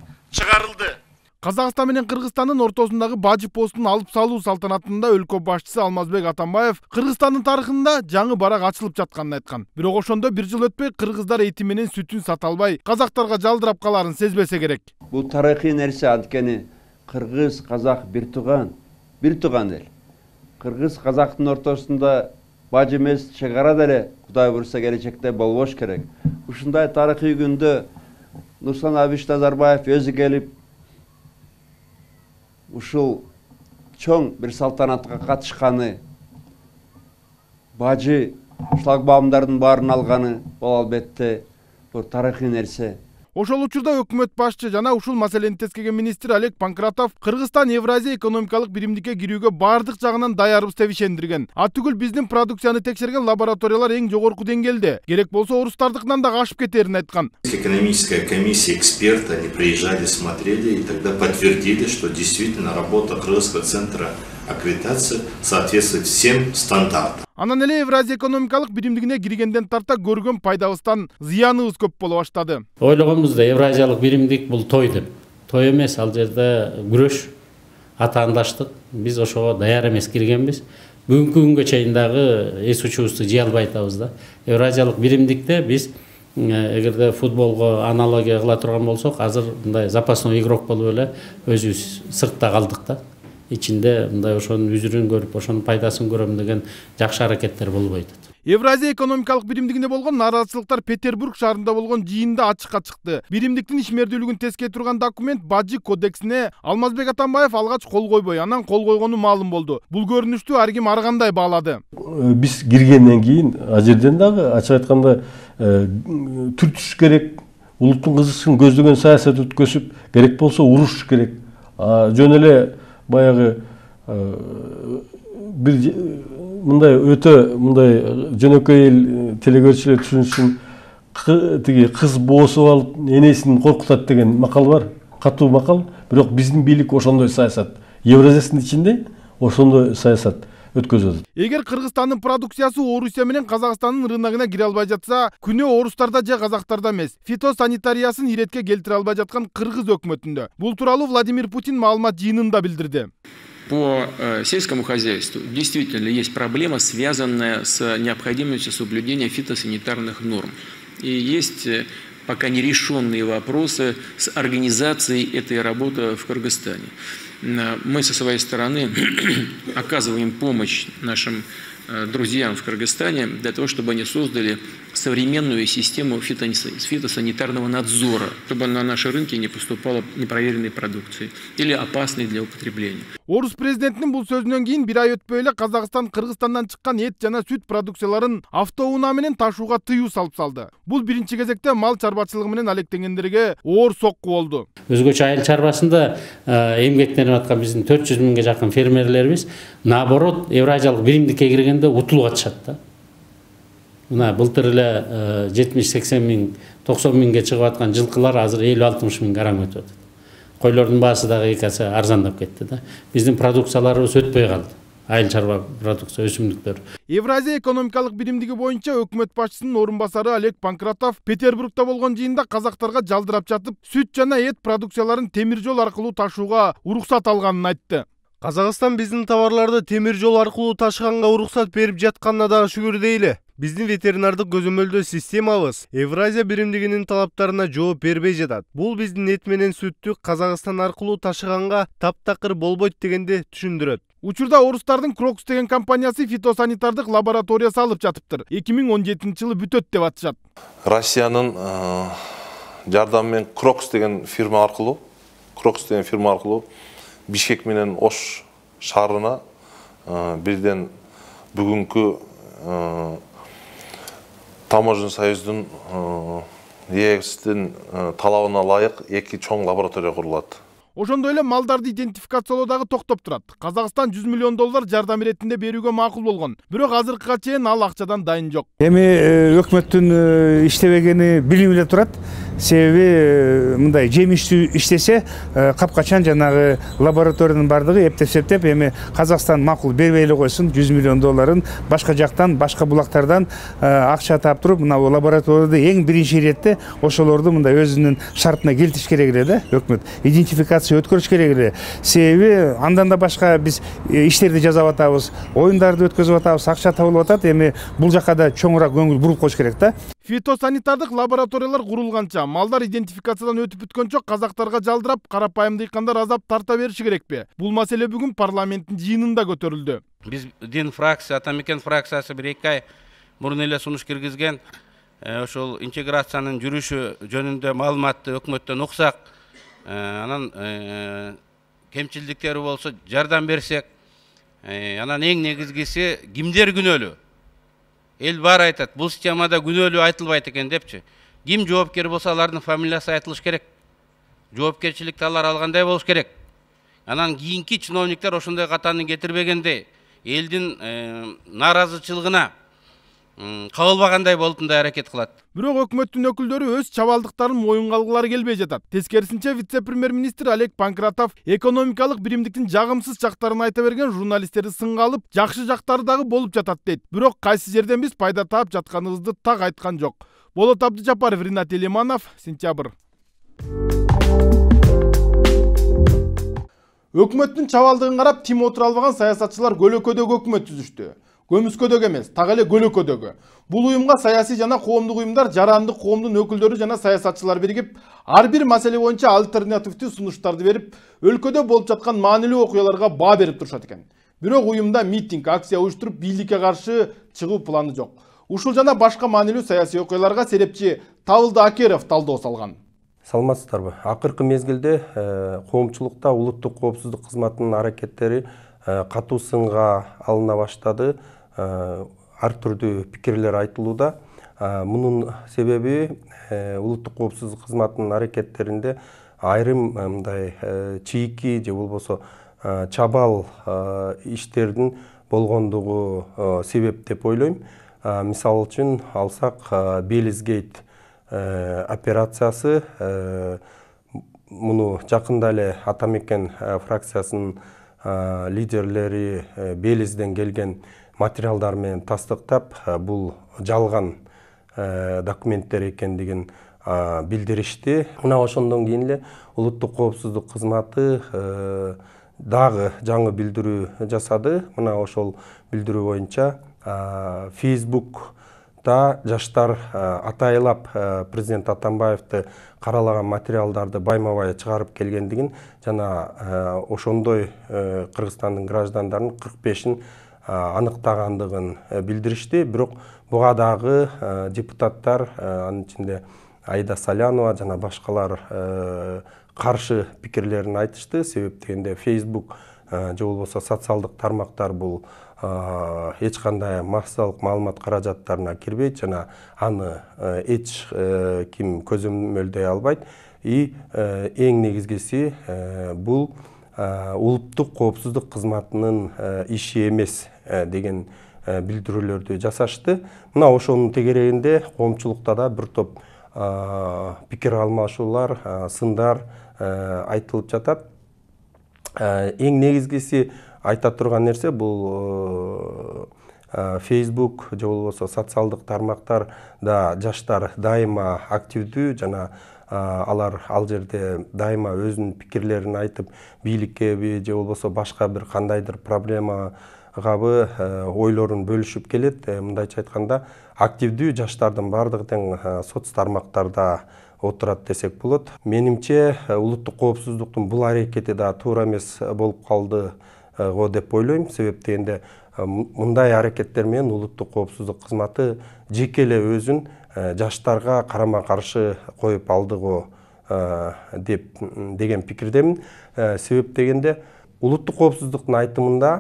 казакстан менен кыргызстандын ортосундагы бажы постун алып салуу салтанатында өлкө башчысы алмазбек атамбаев кыргызстандын тарыхында жаңы барак ачылып жатканын айткан бирок ошондо бир жыл өтпөй кыргыздар эти менен сүтүн сата албай казактарга жалдырап калаарын сезбесе керек бул тарыхый нерсе анткени кыргыз казак бир тууган бир тууган эл кыргыз казактын ортосунда бажы эмес чек ара деле кудай буюрса келечекте болбош керек ушундай тарыхый күндө нурсултан абишович назарбаев өзү келип ушул чоң бир салтанатка катышканы бажы шлагбаумдардын баарын алганы бул албетте бул тарыхый нерсе ошол учурда өкмөт башчы жана ушул маселени тескеген министр олег панкратов кыргызстан евразия экономикалык биримдикке кирүүгө баардык жагынан даярбыз деп ишендирген ал түгүл биздин продукцияны текшерген лабораториялар эң жогорку деңгээлде. Керек болсо орустардыкынан дагы ашып кетерин айткан. Экономическая комиссия эксперты они приезжали смотрели и тогда подтвердили что действительно работа кыргызского центра аккредитации соответствует всем стандартам. Анан эле евразия экономикалык биримдигине киргенден тарта көргөн пайдабыздан зыяныбыз көп боло баштады ойлогонбуз да евразиялык биримдик бул той деп. Той эмес ал жерде күрөш атаандаштык биз ошого даяр эмес киргенбиз бүгүнкү күнгө чейин дагы эс учубузду жыя албай атабыз да евразиялык биримдикте биз эгерде футболго аналогия кыла турган болсок азыр мындай запасной игрок болуп эле өзүбүз сыртта калдык да ичинде мындай ошонун үзүрүн көрүп ошонун пайдасын көрөм деген жакшы аракеттер болбой атат евразия экономикалык биримдигинде болгон нааразычылыктар петербург шаарында болгон жыйында ачыкка чыкты. Биримдиктин ишмердүүлүгүн тескей турган документ бажы кодексине алмазбек атамбаев алгач кол койбой. Анан кол койгону маалым болду. Бул көрүнүштү ар ким ар кандай баалады? Биз киргенден кийин ал жерден дагы ачык айтканда түртүш керек улуттун кызыгышын көздөгөн саясат өткөзүп керек болсо уруш керек. Жөн эле баягы бир мындай өтө мындай жөнөкөй эл теле көрүүчүлөр түшүнүшүн тиги кыз боосуп алып энесин коркутат деген макал бар катуу макал бирок биздин бийлик ошондой саясат. Евразиясынын ичинде ошондой саясат. Өткөзүп атат эгер кыргызстандын продукциясы орусия менен казакстандын рыногуна кире албай жатса күнөө орустарда же казактарда эмес фитосанитариясын иретке келтире албай жаткан кыргыз өкмөтүндө бул тууралуу владимир путин маалымат жыйынында билдирди по сельскому хозяйству действительно есть проблема, связанная с необходимостью соблюдения фитосанитарных норм. И есть пока нерешенные вопросы с организацией этой работы в Кыргызстане. Мы со своей стороны оказываем помощь нашим друзьям в Кыргызстане для того, чтобы они создали современную систему фитосанитарного надзора, чтобы на наши рынки не поступала непроверенной продукции или опасной для употребления. орус президентинин бул сөзүнөн кийин бир ай өтпөй эле казакстан кыргызстандан чыккан эт жана сүт продукцияларын автоунаа менен ташууга тыюу салып салды. Бул биринчи кезекте мал чарбачылыгы менен алектенгендерге оор сокку болду өзгөчө айыл чарбасында эмгектенип аткан биздин төрт жүз миңге жакын фермерлерибиз наоборот евразиялык биримдикке киргенде утулуп атышат да. Мына былтыр эле жетимиш сексен миң токсон миңге чыгып аткан жылкылар азыр элүү алтымыш миңге араң өтүп атат койлордун баасы дагы эки аса арзандап кетти да. Биздин продукцияларыбыз өтпөй калды. Айыл чарба продукция өсүмдүктөр. Евразия экономикалык биримдиги боюнча өкмөт башчысынын орун басары олег панкратов петербургда болгон жыйында казактарга жалдырап жатып сүт жана эт продукцияларын темир жол аркылуу ташууга уруксат алганын айтты. Казакстан биздин товарларды темир жол аркылуу ташыганга уруксат берип жатканына дагы шүгүр дейли. Биздин ветеринардык көзөмөлдөө системабыз евразия биримдигинин талаптарына жооп бербей жатат бул биздин эт менен сүттү казакстан аркылуу ташыганга таптакыр болбойт дегенди түшүндүрөт учурда орустардын крокс деген компаниясы фитосанитардык лаборатория салып жатыптыр. Эки миң он жетинчи жылы бүтөт деп атышат россиянын жардамы менен крокс деген фирма аркылуу крокс деген фирма аркылуу бишкек менен ош шаарына бирден бүгүнкү таможня союздун ээсдин талабына ылайык эки чоң лаборатория курулат. Ошондой эле малдарды идентификациялоо дагы токтоп турат. Казакстан жүз миллион доллар жардам иретинде берүүгө макул болгон. Бирок азыркыга чейин ал акчадан дайын жок. Эми өкмөттүн иштебегени билинип эле турат. Себеби мындай жемиштүү иштесе капкачан жанагы лабораториянын баардыгы эптеп септеп эми казакстан макул бербей эле койсун жүз миллион долларын башка жактан башка булактардан акча таап туруп мына лабораторияда эң биринчи иретте ошолорду мындай өзүнүн шартына келтириш керек эле да? Өкмөт идентификация өткөрүш керек эле себеби андан да башка биз иштерди жасап атабыз оюндарды өткөзүп атабыз акча табылып атат эми бул жака да чоңураак көңүл буруп коюш керек да фитосанитардык лабораториялар курулганча малдар идентификациядан өтүп бүткөнчө казактарга жалдырап карапайым дыйкандар азап тарта бериши керекпи бул маселе бүгүн парламенттин жыйынында көтөрүлдү биз дин фракция ата мекен фракциясы бир эки ай мурун эле сунуш киргизген ошол интеграциянын жүрүшү жөнүндө маалыматты өкмөттөн уксак анан кемчилдиктери болсо жардам берсек анан эң негизгиси кимдер күнөөлүү эл баары айтат бул системада күнөөлүү айтылбайт экен депчи ким жоопкер болсо алардын фамилиясы айтылыш керек. Жоопкерчиликти алар алгандай болуш керек. Анан кийинки чиновниктер ошондой катаны кетирбегенде элдин нааразычылыгына кабылбагандай болутундай аракет кылат. Бирок өкмөттүн өкүлдөрү өз чабалдыктарын моюнга алгылары келбей жатат. Тескерисинче вице премьер министр олег панкратов экономикалык биримдиктин жагымсыз жактарын айта берген журналисттерди сынга алып жакшы жактары дагы болуп жатат дейт. Бирок кайсы жерден биз пайда таап жатканыбызды так айткан жок. Болот абдыжапаров ринат элиманов сентябрь. Өкмөттүн чабалдыгын карап тим отура албаган саясатчылар көлөкөдөгү өкмөт түзүштү көмүскөдөгү эмес так эле көлөкөдөгү бул уюмга саясий жана коомдук уюмдар жарандык коомдун өкүлдөрү жана саясатчылар биригип ар бир маселе боюнча альтернативдүү сунуштарды берип өлкөдө болуп жаткан маанилүү окуяларга баа берип турушат экен. Бирок уюмда митинг акция уюштуруп бийликке каршы чыгуу планы жок. Ушул жана башка маанилүү саясий окуяларга серепчи табылды акеров талдоо салган. Саламатсыздарбы? Акыркы мезгилде коомчулукта улуттук коопсуздук кызматынын аракеттери катуу сынга алына баштады ар түрдүү пикирлер айтылууда. Мунун себеби улуттук коопсуздук кызматынын аракеттеринде айрым мындай чийки же болбосо чабал иштердин болгондугу себеп деп ойлойм. Мисалы үчүн алсак белизгейт операциясы муну жакында эле ата мекен фракциясынын лидерлери белизден келген материалдар менен тастыктап бул жалган документтер экендигин билдиришти мына ошондон кийин эле улуттук коопсуздук кызматы дагы жаңы билдирүү жасады. Мына ошол билдирүү боюнча фейсбукта жаштар атайлап президент атамбаевди каралаган материалдарды байма бай чыгарып келгендигин жана ошондой кыргызстандын граждандарын кырк бешин аныктагандыгын билдиришти. Бирок буга дагы депутаттар анын ичинде аида салянова жана башкалар каршы пикирлерин айтышты. Себеп дегенде фейсбук же болбосо социалдык тармактар бул эч кандай массалык маалымат каражаттарына кирбейт жана аны эч ким көзөмөлдөй албайт. И эң негизгиси бул улуттук коопсуздук кызматынын иши эмес деген билдирүүлөрдү жасашты. Мына ошонун тегерегинде коомчулукта да бир топ пикир алмашуулар сындар айтылып жатат. Эң негизгиси айта турган нерсе бул фейсбук же болбосо социалдык тармактарда жаштар дайыма активдүү жана алар ал жерде дайыма өзүнүн пикирлерин айтып бийликкеби же болбосо башка бир кандайдыр проблемагабы ойлорун бөлүшүп келет. Мындайча айтканда активдүү жаштардын баардыгы тең соц тармактарда отурат десек болот. Менимче улуттук коопсуздуктун бул аракети да туура эмес болуп калды го деп ойлойм. Себеп дегенде мындай аракеттер менен улуттук коопсуздук кызматы жеке эле өзүн жаштарга карама каршы коюп алды го деп деген пикирдемин. Себеп дегенде улуттук коопсуздуктун айтымында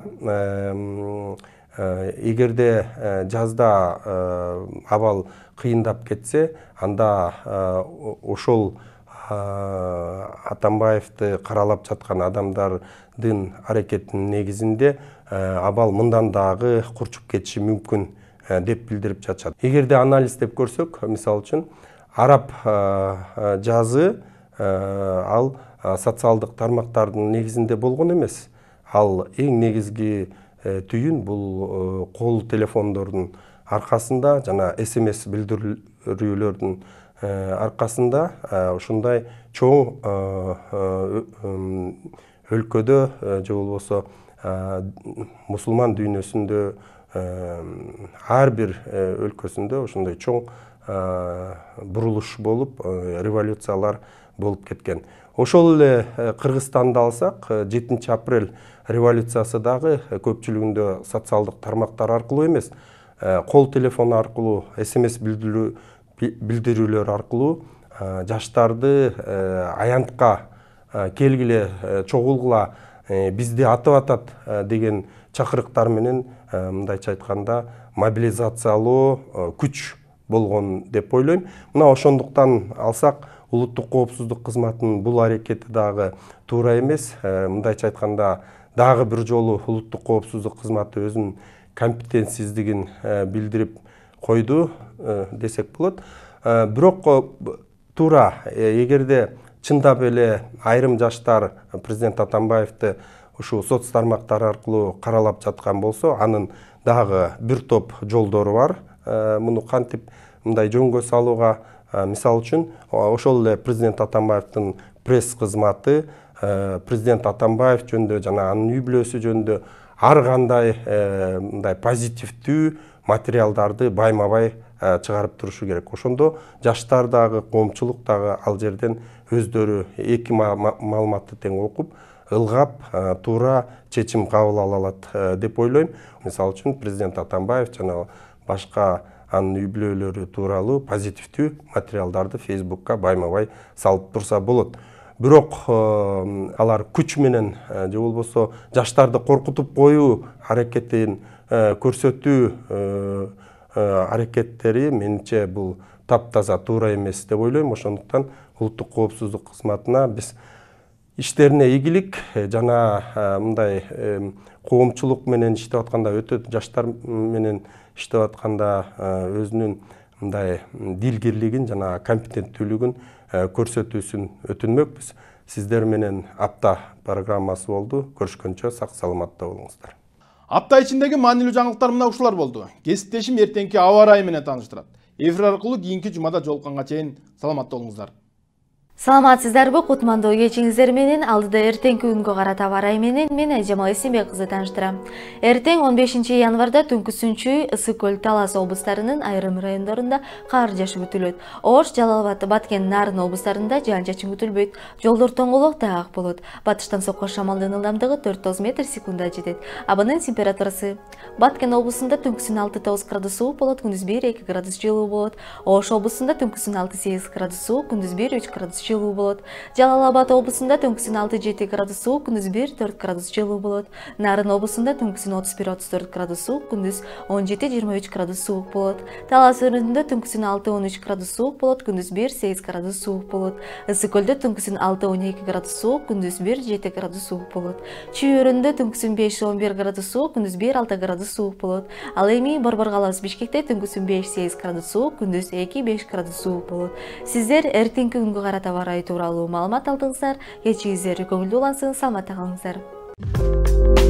эгерде жазда абал кыйындап кетсе анда ошол атамбаевди каралап жаткан адамдардын аракетинин негизинде абал мындан дагы курчуп кетиши мүмкүн деп билдирип жатышат. Эгерде анализдеп көрсөк мисалы үчүн араб жазы ал социалдык тармактардын негизинде болгон эмес ал эң негизги түйүн бул кол телефондордун аркасында жана смс билдирүүлөрдүн аркасында ушундай чоң өлкөдө же болбосо мусулман дүйнөсүндө ар бир өлкөсүндө ошондой чоң бурулуш болуп революциялар болуп кеткен. Ошол эле кыргызстанды алсак жетинчи апрель революциясы дагы көпчүлүгүндө социалдык тармактар аркылуу эмес кол телефон аркылуу смс билдирүүлөр аркылуу жаштарды аянтка келгиле чогулгула бизди атып атат деген чакырыктар менен мындайча айтканда мобилизациялоо күч болгон деп ойлойм. Мына ошондуктан алсак улуттук коопсуздук кызматынын бул аракети дагы туура эмес мындайча айтканда дагы бир жолу улуттук коопсуздук кызматы өзүнүн компетентсиздигин билдирип койду десек болот бирок туура эгерде чындап эле айрым жаштар президент атамбаевди ушул соц тармактар аркылуу каралап жаткан болсо анын дагы бир топ жолдору бар. Муну кантип мындай жөнгө салууга мисалы үчүн ошол эле президент атамбаевдин пресс кызматы президент атамбаев жөнүндө жана анын үй бүлөсү жөнүндө ар кандай мындай позитивдүү материалдарды байма бай чыгарып турушу керек. Ошондо жаштар дагы коомчулук дагы ал жерден өздөрү эки маалыматты тең окуп ылгап туура чечим кабыл ала алат деп ойлойм. Мисалы үчүн президент атамбаев жана башка анын үй бүлөлөрү тууралуу позитивдүү материалдарды фейсбукка байма бай салып турса болот. Бирок алар күч менен же болбосо жаштарды коркутуп коюу аракетин көрсөтүү аракеттери менимче бул таптаза туура эмес деп ойлойм. Ошондуктан улуттук коопсуздук кызматына биз иштерине ийгилик жана мындай коомчулук менен иштеп атканда өтө жаштар менен иштеп атканда өзүнүн мындай дилгирлигин жана компетенттүүлүгүн көрсөтүүсүн өтүнмөкпүз сиздер менен апта программасы болду көрүшкөнчө сак саламатта болуңуздар апта ичиндеги маанилүү жаңылыктар мына ушулар болду кесиптешим эртеңки аба ырайы менен тааныштырат эфир аркылуу кийинки жумада жолукканга чейин саламатта болуңуздар саламатсыздарбы кутмандуу кечиңиздер менен. Алдыда эртеңки күнгө карата аба менен. Мен айжамал эсенбек кызы тааныштырам эртең 15 январда түнкү ысык көл талас облустарынын айрым райондорунда кар жашып күтүлөт ош жалал абад баткен нарын облустарында жаан чачын күтүлбөйт жолдор тоңолок таак болот. Батыштан соккон шамалдын ылдамдыгы төрт тогуз метр секундда жетет. Абынын температурасы баткен облусунда түнкүсүн алты тогуз градус суук болот күндүз бир эки градус жылуу болот. Ош облусунда түнкүсүн алты сегиз градус суук күндүз бир үч градус жылуу болот. Жалал абад облусунда түнкүсүн алты жети градус суук күндүз бир төрт градус жылуу болот. Нарын облусунда түнкүсүн отуз бир отуз төрт градус суук күндүз он жети жыйырма үч градус суук болот. Талас өрүнүндө түнкүсүн алты он үч градус суук болот күндүз бир сегиз градус суук болот. Ысык көлдө түнкүсүн алты он эки градус суук күндүз бир жети градус суук болот. Чүй өрүнүндө түнкүсүн беш он бир градус суук күндүз бир алты градус суук болот. Ал эми борбор калабыз бишкекте түнкүсүн беш сегиз градус суук күндүз эки беш градус суук болот. Сиздер эртеңки күнгө карата аба ырайы тууралуу маалымат алдыңыздар. Кечиңиздер көңүлдүү улансын саламатта калыңыздар